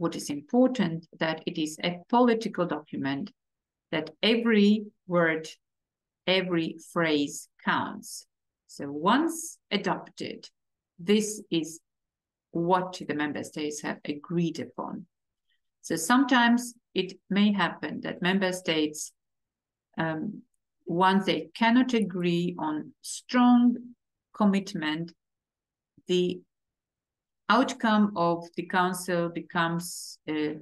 Speaker 1: what is important that it is a political document that every word, every phrase counts. So once adopted, this is what the member states have agreed upon. So sometimes it may happen that member states, um, once they cannot agree on strong commitment, the outcome of the council becomes uh,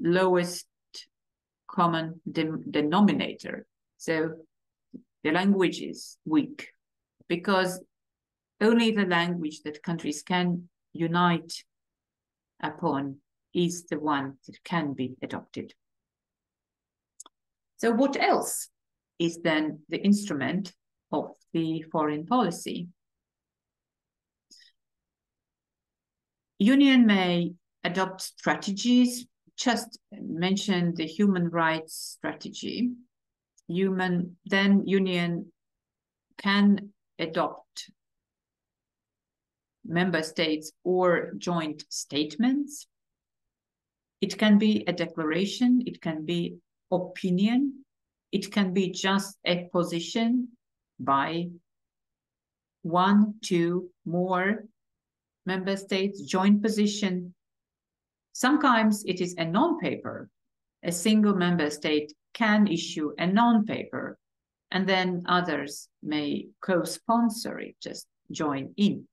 Speaker 1: lowest common de denominator. So the language is weak because only the language that countries can unite upon is the one that can be adopted. So what else is then the instrument of the foreign policy? Union may adopt strategies, just mention the human rights strategy. Human, then Union can adopt member states or joint statements. It can be a declaration, it can be opinion, it can be just a position by one, two, more member states, joint position. Sometimes it is a non-paper. A single member state can issue a non-paper and then others may co-sponsor it, just join in.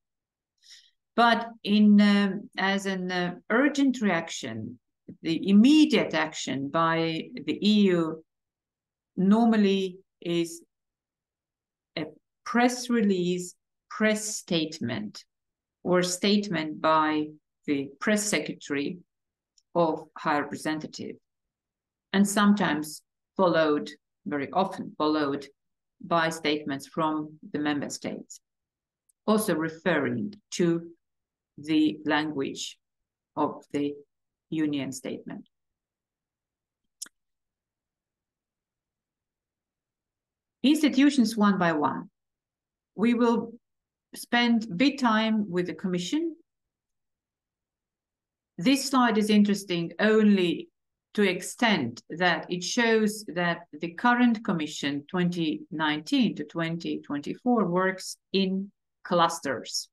Speaker 1: But in uh, as an uh, urgent reaction, the immediate action by the EU normally is a press release, press statement, or statement by the press secretary of High Representative, and sometimes followed, very often followed by statements from the member states, also referring to the language of the union statement. Institutions one by one. We will spend bit time with the commission. This slide is interesting only to extent that it shows that the current commission 2019 to 2024 works in clusters.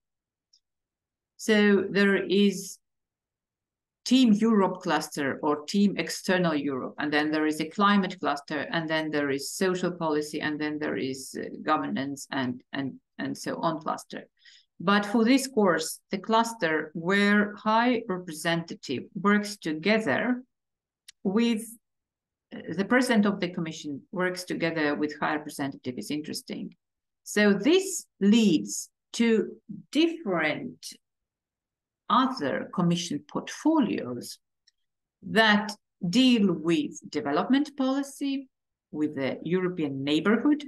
Speaker 1: So there is Team Europe cluster or Team External Europe, and then there is a climate cluster, and then there is social policy, and then there is uh, governance and, and, and so on cluster. But for this course, the cluster where High Representative works together with uh, the President of the Commission works together with High Representative is interesting. So this leads to different other commission portfolios that deal with development policy, with the European neighborhood,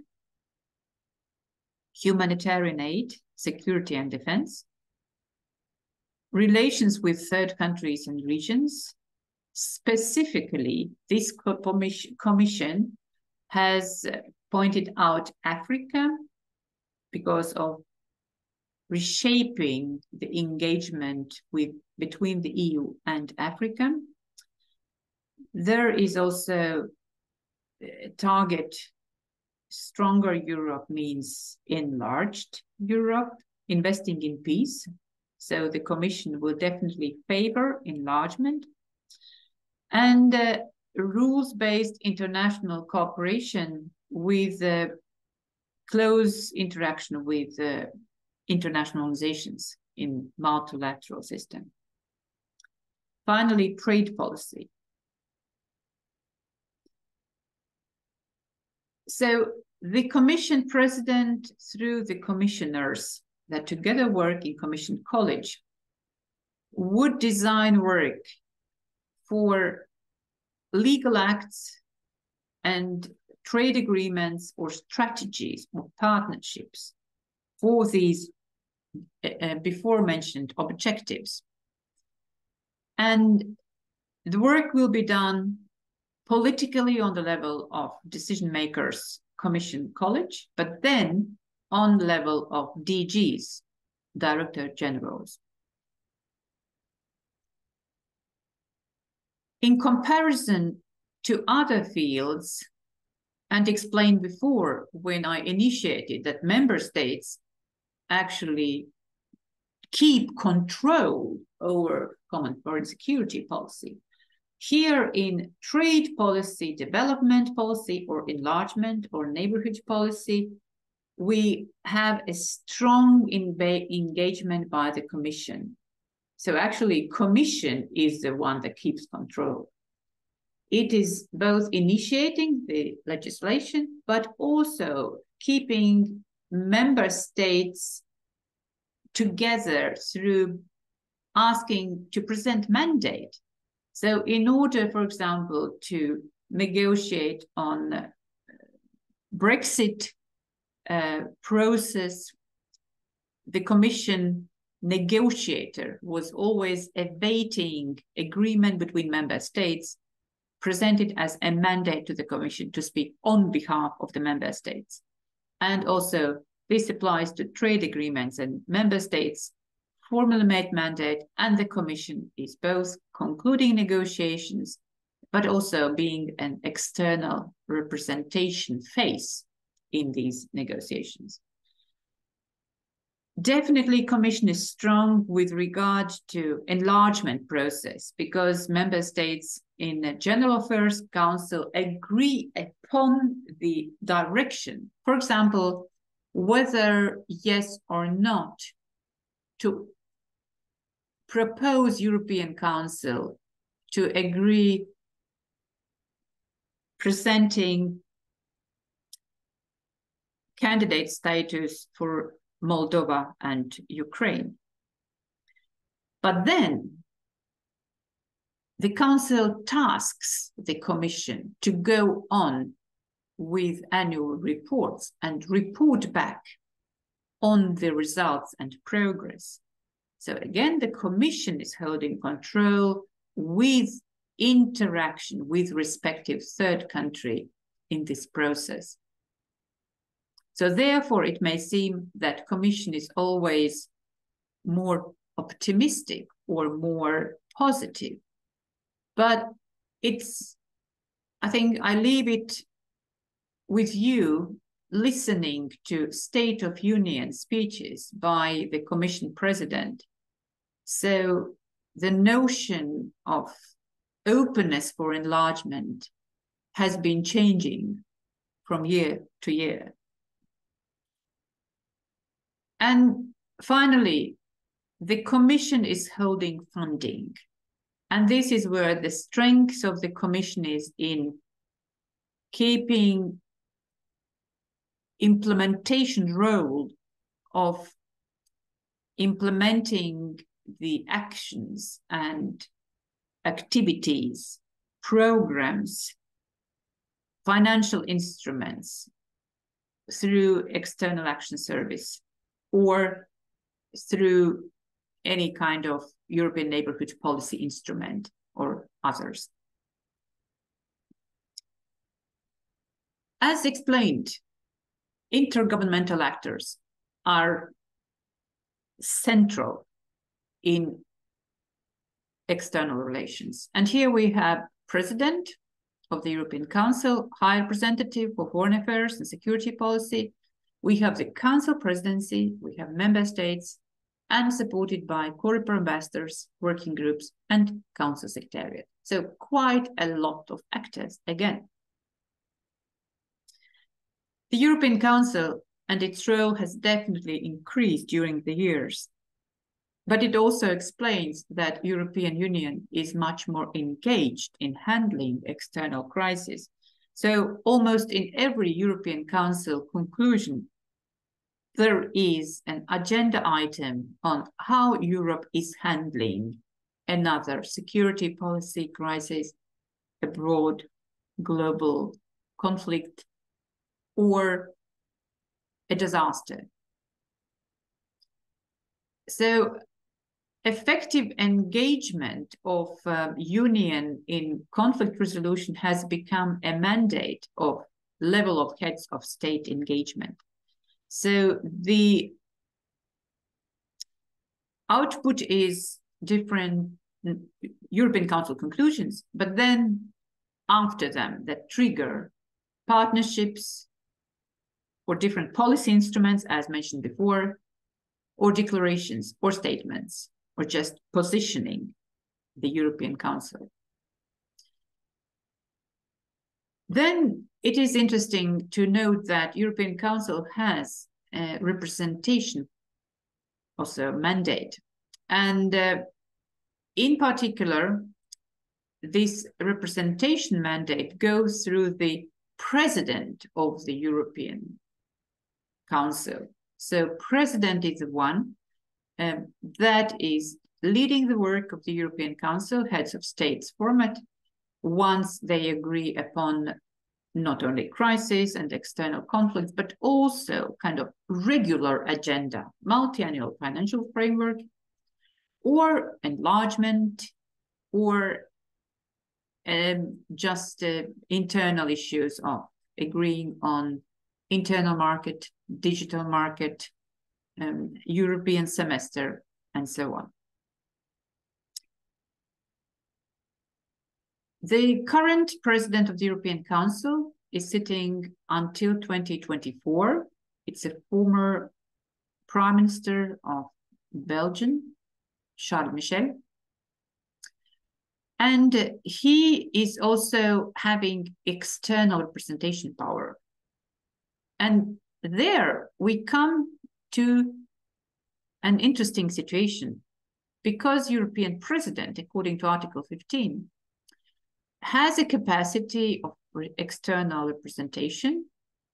Speaker 1: humanitarian aid, security and defense, relations with third countries and regions. Specifically, this commission has pointed out Africa because of reshaping the engagement with between the EU and Africa. There is also a target stronger Europe means enlarged Europe, investing in peace. So the Commission will definitely favor enlargement. And uh, rules-based international cooperation with uh, close interaction with uh, internationalizations in multilateral system. Finally, trade policy. So the commission president through the commissioners that together work in commission college would design work for legal acts and trade agreements or strategies or partnerships for these uh, before mentioned objectives. And the work will be done politically on the level of decision makers commission college, but then on the level of DGs, director generals. In comparison to other fields, and explained before when I initiated that member states actually keep control over common foreign security policy. Here in trade policy, development policy, or enlargement or neighborhood policy, we have a strong engagement by the Commission. So actually, Commission is the one that keeps control. It is both initiating the legislation, but also keeping member states together through asking to present mandate. So in order, for example, to negotiate on Brexit uh, process, the Commission negotiator was always evading agreement between member states presented as a mandate to the Commission to speak on behalf of the member states. And also, this applies to trade agreements and member states formally made mandate and the Commission is both concluding negotiations, but also being an external representation face in these negotiations. Definitely Commission is strong with regard to enlargement process because member states in the General Affairs Council agree upon the direction. For example, whether yes or not to propose European Council to agree presenting candidate status for Moldova and Ukraine. But then the Council tasks the Commission to go on with annual reports and report back on the results and progress. So again, the Commission is holding control with interaction with respective third country in this process. So therefore, it may seem that Commission is always more optimistic or more positive. But it's, I think I leave it with you listening to State of Union speeches by the Commission President. So the notion of openness for enlargement has been changing from year to year. And finally, the Commission is holding funding. And this is where the strength of the Commission is in keeping implementation role of implementing the actions and activities, programs, financial instruments through external action service or through any kind of European neighborhood policy instrument or others. As explained, intergovernmental actors are central in external relations. And here we have President of the European Council, High Representative for Foreign Affairs and Security Policy, we have the Council presidency, we have member states, and supported by COREPER ambassadors, working groups, and Council Secretariat. So quite a lot of actors again. The European Council and its role has definitely increased during the years. But it also explains that European Union is much more engaged in handling external crises so almost in every European Council conclusion, there is an agenda item on how Europe is handling another security policy crisis, a broad global conflict, or a disaster. So effective engagement of um, union in conflict resolution has become a mandate of level of heads of state engagement. So the output is different European Council conclusions, but then after them that trigger partnerships or different policy instruments, as mentioned before, or declarations or statements, or just positioning the European Council. Then it is interesting to note that European Council has a representation, also mandate. And uh, in particular, this representation mandate goes through the president of the European Council. So president is the one um, that is leading the work of the European Council, heads of states format, once they agree upon not only crisis and external conflicts, but also kind of regular agenda, multi-annual financial framework, or enlargement, or um, just uh, internal issues of agreeing on internal market, digital market, um, European semester, and so on. The current president of the European Council is sitting until 2024. It's a former prime minister of Belgium, Charles Michel. And he is also having external representation power. And there we come to an interesting situation because European president, according to Article 15, has a capacity of external representation,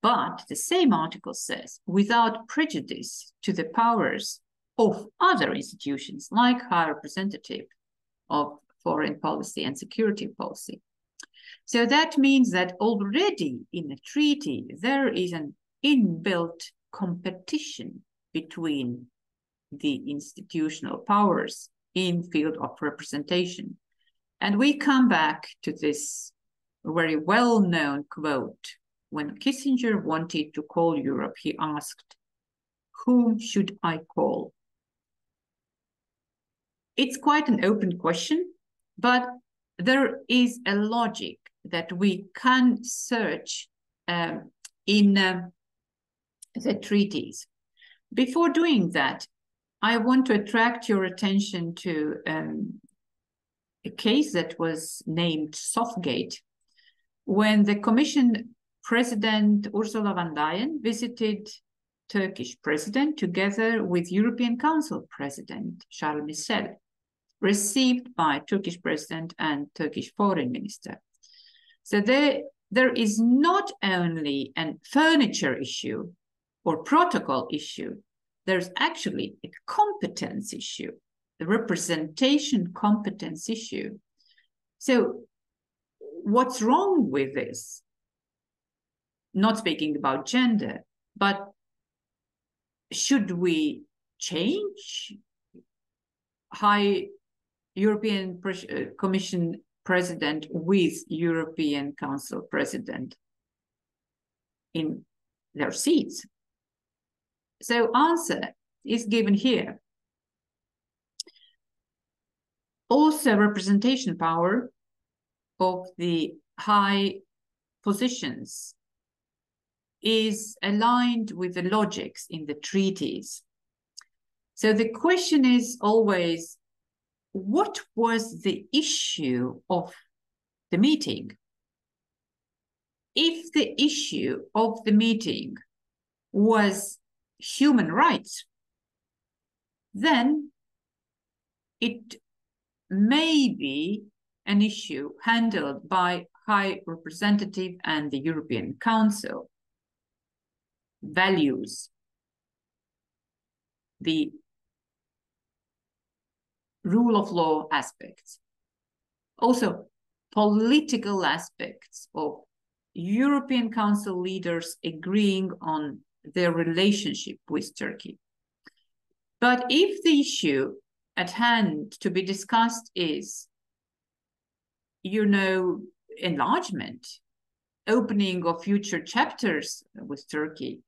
Speaker 1: but the same article says without prejudice to the powers of other institutions like High Representative of Foreign Policy and Security Policy. So that means that already in the treaty, there is an inbuilt competition between the institutional powers in field of representation. And we come back to this very well-known quote. When Kissinger wanted to call Europe, he asked, whom should I call? It's quite an open question, but there is a logic that we can search um, in uh, the treaties. Before doing that, I want to attract your attention to um, a case that was named Sofagate, when the Commission President Ursula von der Leyen visited Turkish President together with European Council President Charles Michel, received by Turkish President and Turkish Foreign Minister. So there, there is not only an furniture issue or protocol issue, there's actually a competence issue, the representation competence issue. So what's wrong with this? Not speaking about gender, but should we change high European uh, Commission president with European Council president in their seats? So answer is given here. Also representation power of the high positions is aligned with the logics in the treaties. So the question is always, what was the issue of the meeting? If the issue of the meeting was human rights, then it may be an issue handled by High Representative and the European Council. Values, the rule of law aspects. Also, political aspects of European Council leaders agreeing on their relationship with Turkey. But if the issue at hand to be discussed is, you know, enlargement, opening of future chapters with Turkey,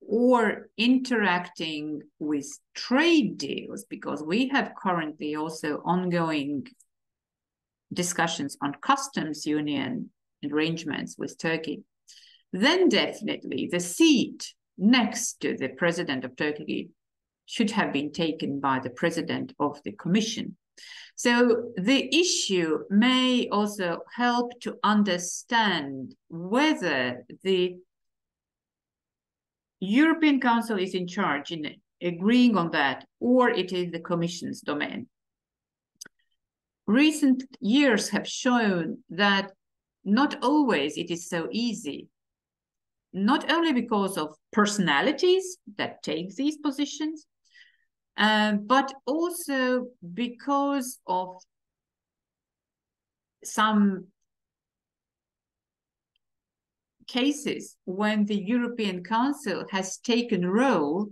Speaker 1: or interacting with trade deals, because we have currently also ongoing discussions on customs union arrangements with Turkey, then definitely the seat next to the president of Turkey should have been taken by the president of the commission. So the issue may also help to understand whether the European Council is in charge in agreeing on that, or it is the Commission's domain. Recent years have shown that not always it is so easy, not only because of personalities that take these positions, um, but also because of some cases when the European Council has taken a role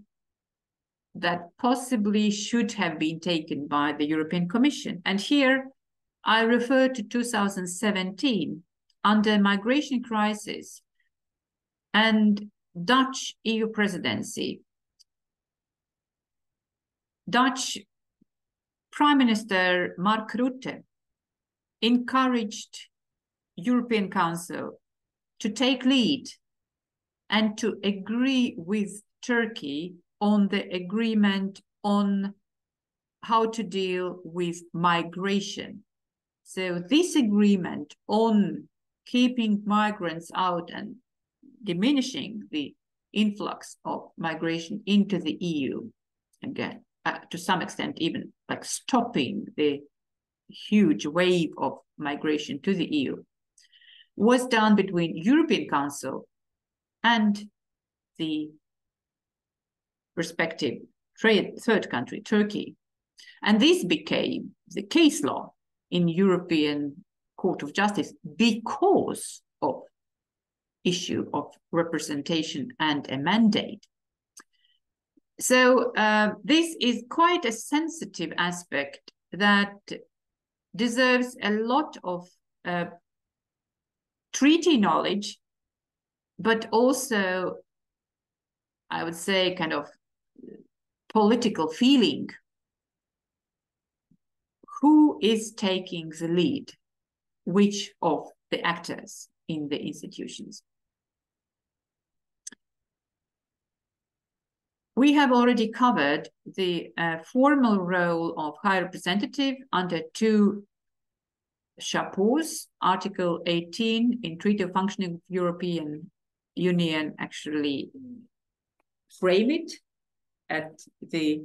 Speaker 1: that possibly should have been taken by the European Commission. And here I refer to 2017 under migration crisis and Dutch EU presidency. Dutch Prime Minister Mark Rutte encouraged European Council to take lead and to agree with Turkey on the agreement on how to deal with migration. So this agreement on keeping migrants out and diminishing the influx of migration into the EU, again, uh, to some extent, even like stopping the huge wave of migration to the EU, was done between European Council and the respective trade, third country, Turkey. And this became the case law in European Court of Justice because of issue of representation and a mandate. So uh, this is quite a sensitive aspect that deserves a lot of uh, treaty knowledge, but also, I would say, kind of political feeling. Who is taking the lead? Which of the actors in the institutions? We have already covered the uh, formal role of High Representative under two chapeaus. Article 18 in Treaty of Functioning of European Union actually frame it at the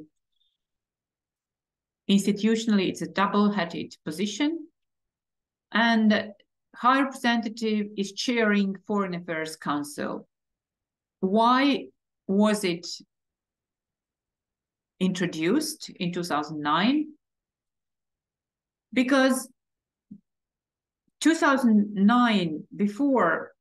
Speaker 1: institutionally it's a double-headed position and high representative is chairing foreign affairs council why was it introduced in 2009 because 2009 before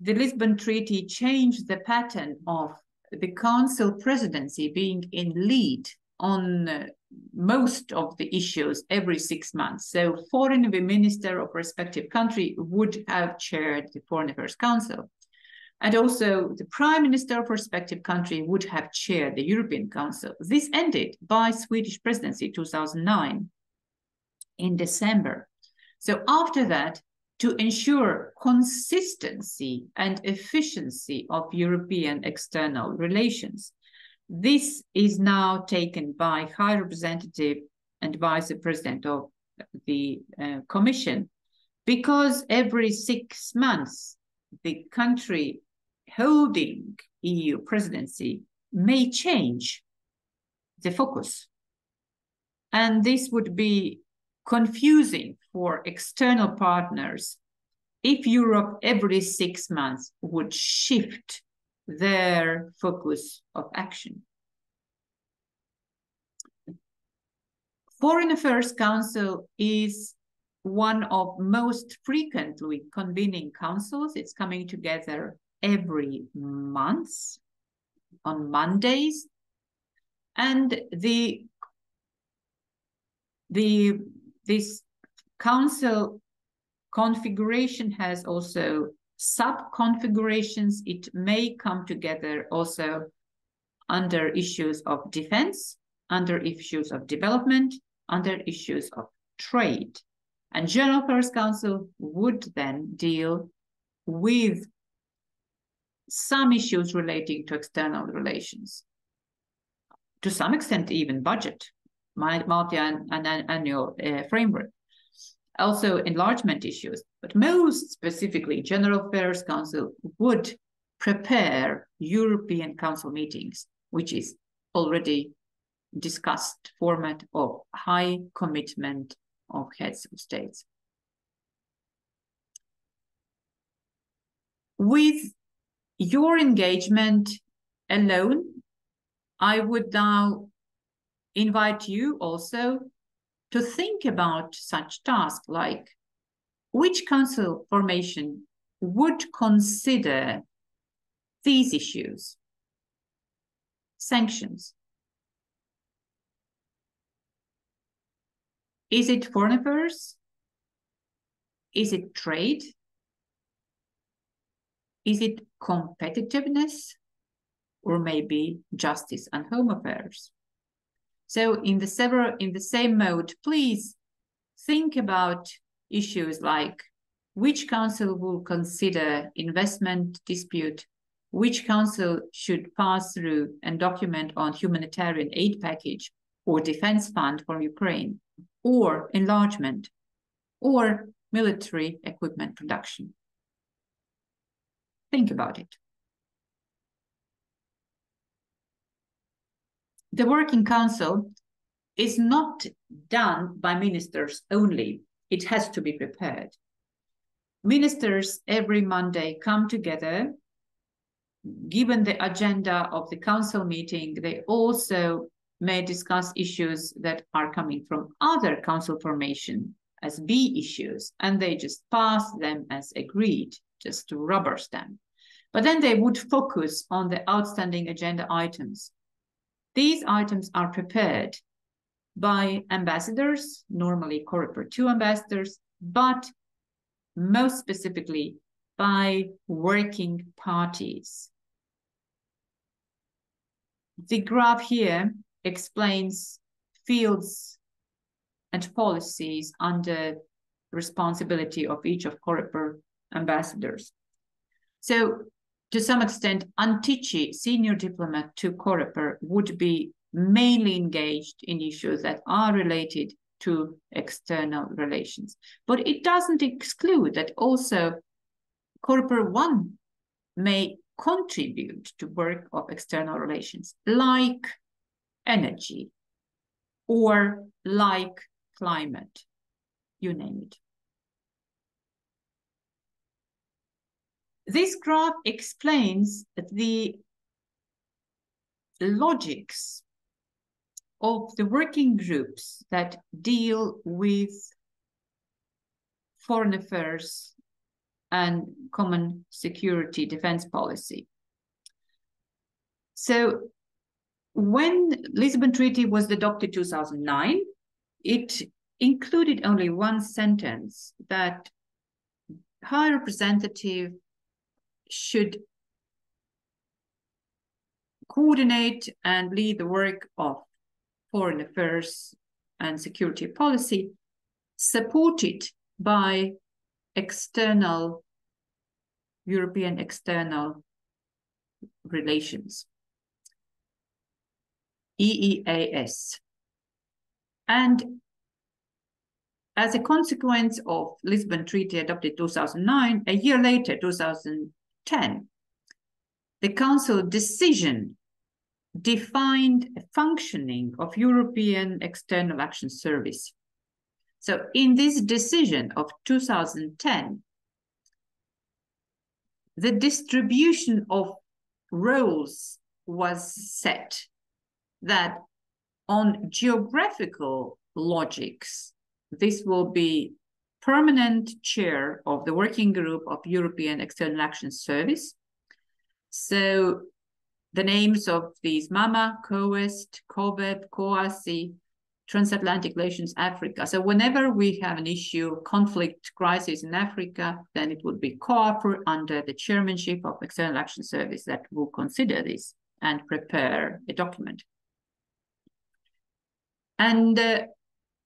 Speaker 1: the lisbon treaty changed the pattern of the council presidency being in lead on uh, most of the issues every six months. So foreign minister of respective country would have chaired the Foreign Affairs Council. And also the prime minister of respective country would have chaired the European Council. This ended by Swedish presidency 2009 in December. So after that, to ensure consistency and efficiency of European external relations. This is now taken by High Representative and Vice President of the uh, Commission because every six months the country holding EU presidency may change the focus. And this would be confusing for external partners if Europe every six months would shift their focus of action. Foreign Affairs Council is one of most frequently convening councils. It's coming together every month on Mondays. And the, the this council configuration has also sub-configurations. It may come together also under issues of defense, under issues of development, under issues of trade. And General Affairs Council would then deal with some issues relating to external relations. To some extent, even budget, multi-annual uh, framework. Also enlargement issues, but most specifically, General Affairs Council would prepare European Council meetings, which is already discussed format of high commitment of heads of states. With your engagement alone, I would now invite you also to think about such tasks like which council formation would consider these issues, sanctions, Is it foreign affairs? Is it trade? Is it competitiveness? Or maybe justice and home affairs? So in the several in the same mode, please think about issues like which council will consider investment dispute, which council should pass through and document on humanitarian aid package or defense fund for Ukraine, or enlargement, or military equipment production. Think about it. The Working Council is not done by ministers only. It has to be prepared. Ministers every Monday come together. Given the agenda of the council meeting, they also may discuss issues that are coming from other council formation as B issues, and they just pass them as agreed, just to rubber stamp. But then they would focus on the outstanding agenda items. These items are prepared by ambassadors, normally COREPER 2 ambassadors, but most specifically by working parties. The graph here explains fields and policies under responsibility of each of COREPER ambassadors. So to some extent, Antici, senior diplomat to COREPER, would be mainly engaged in issues that are related to external relations. But it doesn't exclude that also COREPER 1 may contribute to work of external relations, like energy, or like climate, you name it. This graph explains the logics of the working groups that deal with foreign affairs and common security defense policy. So when Lisbon Treaty was adopted 2009, it included only one sentence that High Representative should coordinate and lead the work of foreign affairs and security policy supported by external European external relations. EEAS. And as a consequence of Lisbon Treaty adopted 2009, a year later, 2010, the Council decision defined a functioning of European External Action Service. So in this decision of 2010, the distribution of roles was set that on geographical logics. This will be permanent chair of the working group of European External Action Service. So the names of these MAMA, COEST, COBEP, COASI, transatlantic relations Africa. So whenever we have an issue, conflict, crisis in Africa, then it would be COAFR under the chairmanship of External Action Service that will consider this and prepare a document. And uh,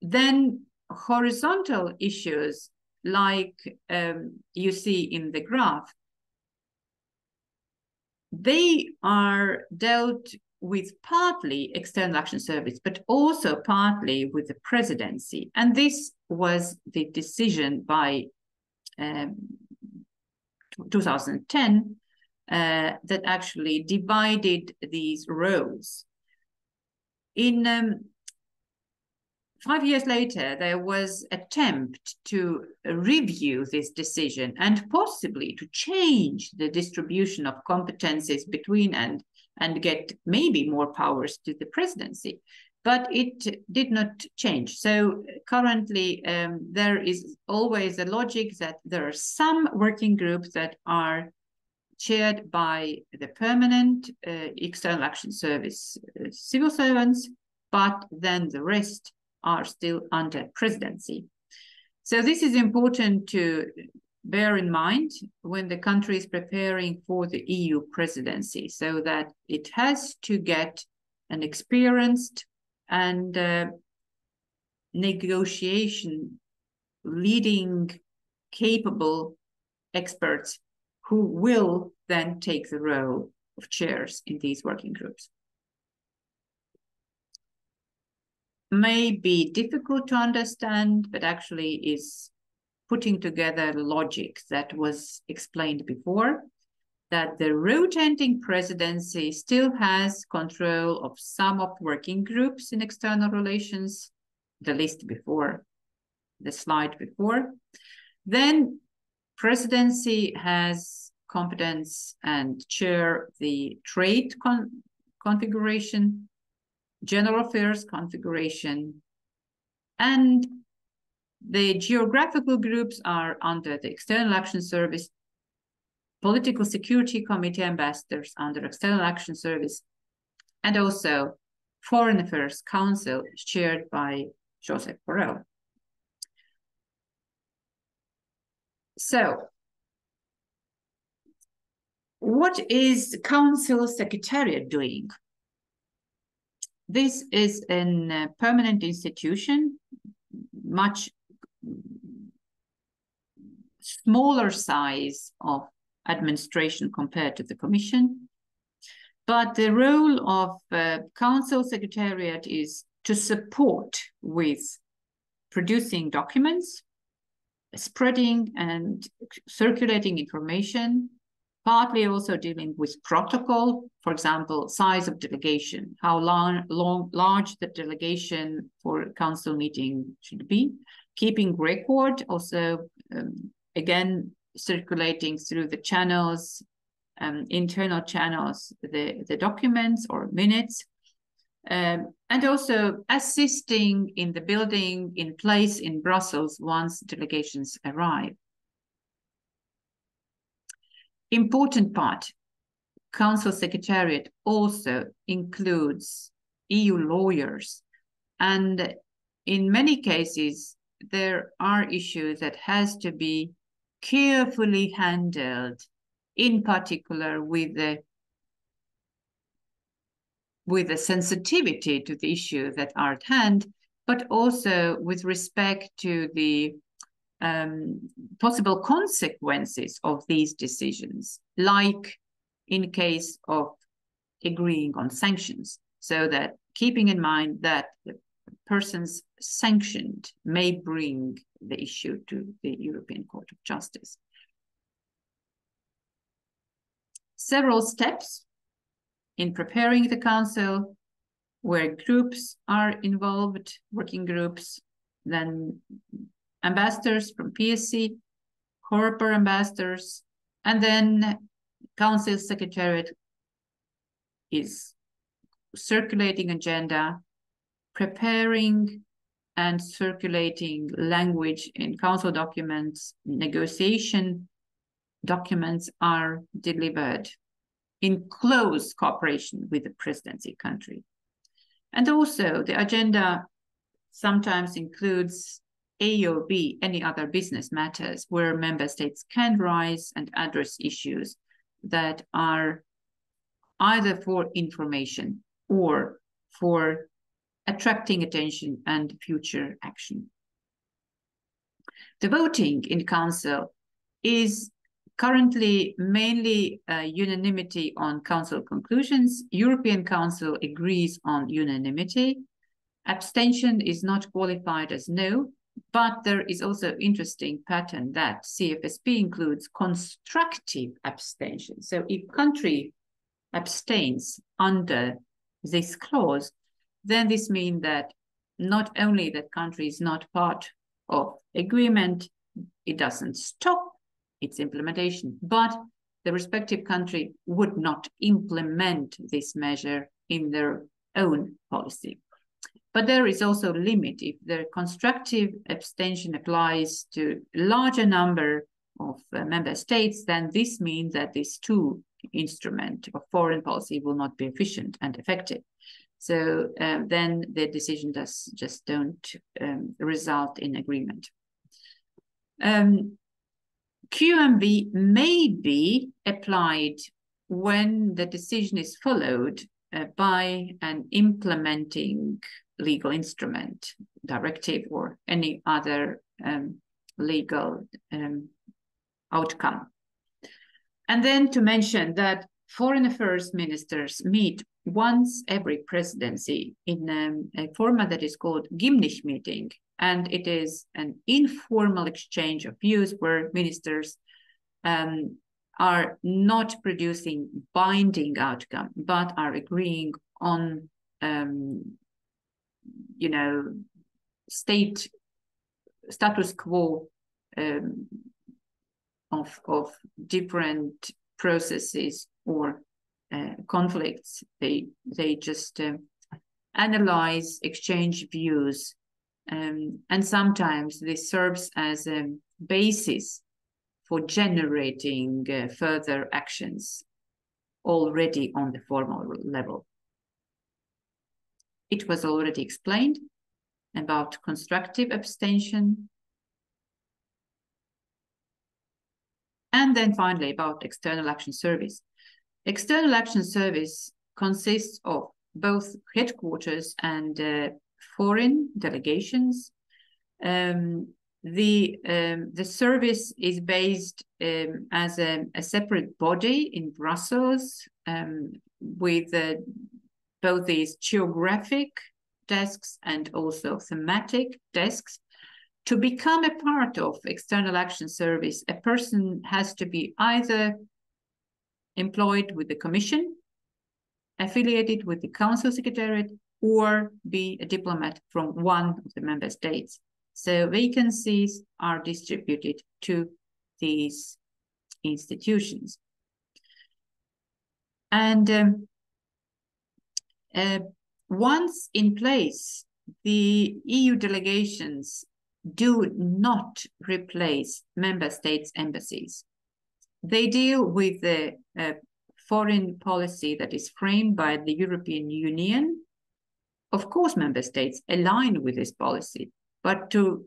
Speaker 1: then horizontal issues like um, you see in the graph, they are dealt with partly external action service, but also partly with the presidency. And this was the decision by um, 2010 uh, that actually divided these roles. In um, five years later, there was attempt to review this decision and possibly to change the distribution of competences between and and get maybe more powers to the presidency. But it did not change. So currently, um, there is always a logic that there are some working groups that are chaired by the permanent uh, external action service uh, civil servants, but then the rest are still under presidency. So this is important to bear in mind when the country is preparing for the EU presidency so that it has to get an experienced and uh, negotiation leading capable experts who will then take the role of chairs in these working groups. May be difficult to understand, but actually is putting together logic that was explained before, that the rotating presidency still has control of some of working groups in external relations, the list before, the slide before. Then presidency has competence and chair the trade con configuration, general affairs configuration, and the geographical groups are under the External Action Service, Political Security Committee ambassadors under External Action Service, and also Foreign Affairs Council chaired by Joseph Borrell. So, what is Council Secretariat doing? This is a uh, permanent institution, much smaller size of administration compared to the commission. But the role of uh, council secretariat is to support with producing documents, spreading and circulating information, partly also dealing with protocol, for example, size of delegation, how long, long large the delegation for council meeting should be, keeping record, also um, again circulating through the channels, um, internal channels, the, the documents or minutes, um, and also assisting in the building in place in Brussels once delegations arrive. Important part, Council Secretariat also includes EU lawyers. And in many cases there are issues that has to be carefully handled, in particular with the with the sensitivity to the issues that are at hand, but also with respect to the um, possible consequences of these decisions, like in case of agreeing on sanctions. So that keeping in mind that the persons sanctioned may bring the issue to the European Court of Justice. Several steps in preparing the council where groups are involved, working groups, then ambassadors from PSC, COREPER ambassadors, and then council secretariat is circulating agenda, preparing and circulating language in council documents, negotiation documents are delivered in close cooperation with the presidency country. And also the agenda sometimes includes A or B, any other business matters where member states can rise and address issues that are either for information or for attracting attention and future action. The voting in Council is currently mainly unanimity on Council conclusions. European Council agrees on unanimity. Abstention is not qualified as no, but there is also interesting pattern that CFSP includes constructive abstention. So if country abstains under this clause, then this means that not only that country is not part of agreement, it doesn't stop its implementation, but the respective country would not implement this measure in their own policy. But there is also a limit. If the constructive abstention applies to a larger number of uh, member states, then this means that this two instrument of foreign policy will not be efficient and effective. So um, then the decision does just don't um, result in agreement. Um, QMV may be applied when the decision is followed uh, by an implementing legal instrument, directive, or any other um, legal um, outcome. And then to mention that foreign affairs ministers meet once every presidency in um, a format that is called Gymnich meeting. And it is an informal exchange of views where ministers um, are not producing binding outcome, but are agreeing on, um, you know, state status quo um, of, of different processes or uh, conflicts. They they just uh, analyze, exchange views, um, and sometimes this serves as a basis for generating uh, further actions already on the formal level. It was already explained about constructive abstention. And then finally about external action service. External Action Service consists of both headquarters and uh, foreign delegations. Um, the um, the service is based um, as a, a, separate body in Brussels um, with uh, both these geographic desks and also thematic desks. To become a part of External Action Service, a person has to be either employed with the Commission, affiliated with the Council Secretariat, or be a diplomat from one of the member states. So vacancies are distributed to these institutions. And um, uh, once in place, the EU delegations do not replace member states' embassies. They deal with the uh, foreign policy that is framed by the European Union. Of course, member states align with this policy, but to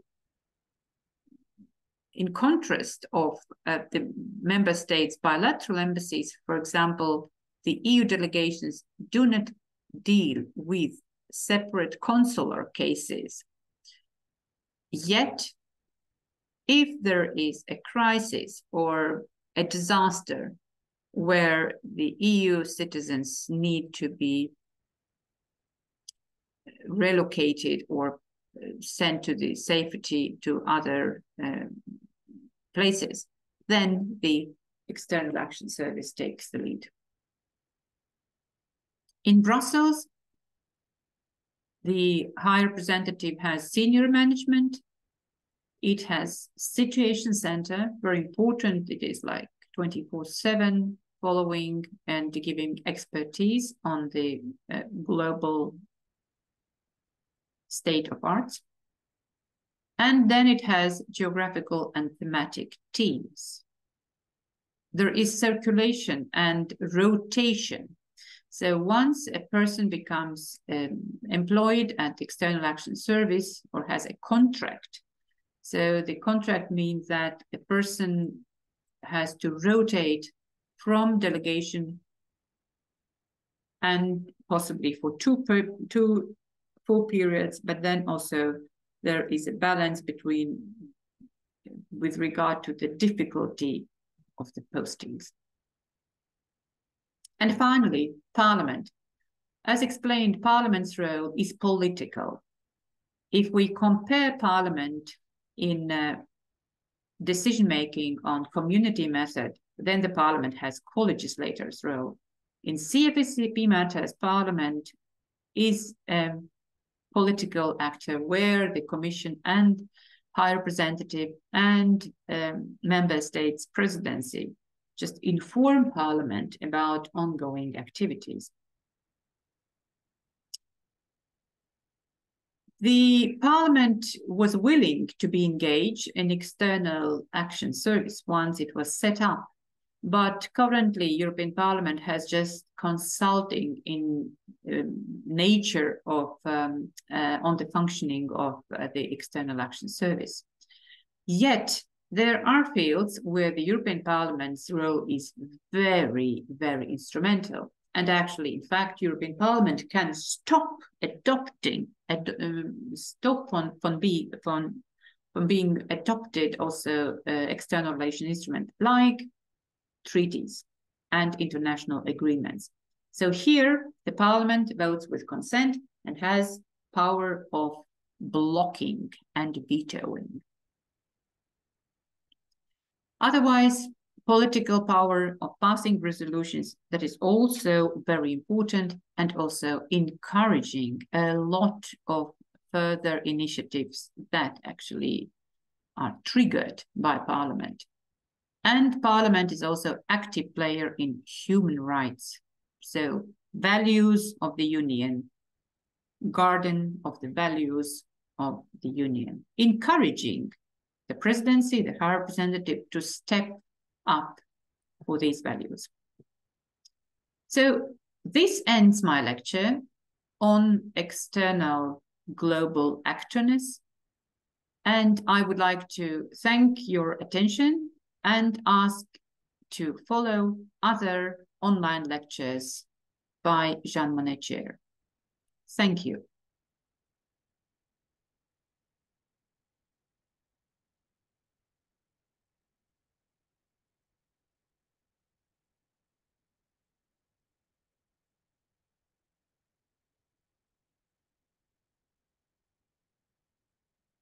Speaker 1: in contrast of uh, the member states' bilateral embassies, for example, the EU delegations do not deal with separate consular cases. Yet, if there is a crisis or a disaster where the EU citizens need to be relocated or sent to the safety to other uh, places, then the External Action Service takes the lead. In Brussels, the High Representative has senior management it has situation center, very important. It is like 24 seven following and giving expertise on the uh, global state of arts. And then it has geographical and thematic teams. There is circulation and rotation. So once a person becomes um, employed at External Action Service or has a contract, so the contract means that a person has to rotate from delegation and possibly for two per, two full periods, but then also there is a balance between with regard to the difficulty of the postings. And finally, Parliament. As explained, Parliament's role is political. If we compare Parliament in uh, decision making on community method, then the Parliament has co-legislator's role. In CFSP matters, Parliament is a political actor where the Commission and High Representative and um, Member States presidency just inform Parliament about ongoing activities. The Parliament was willing to be engaged in external action service once it was set up but currently, European Parliament has just consulting in uh, nature of um, uh, on the functioning of uh, the External Action Service. Yet there are fields where the European Parliament's role is very, very instrumental. And actually, in fact, European Parliament can stop adopting, ad, um, stop from, from, be, from, from being adopted also uh, external relation instrument like treaties and international agreements. So here, the parliament votes with consent and has power of blocking and vetoing. Otherwise, political power of passing resolutions that is also very important and also encouraging a lot of further initiatives that actually are triggered by parliament and Parliament is also active player in human rights. So values of the Union, garden of the values of the Union, encouraging the presidency, the high representative to step up for these values. So this ends my lecture on external global actorness. And I would like to thank your attention and ask to follow other online lectures by Jean Monnet. Thank you.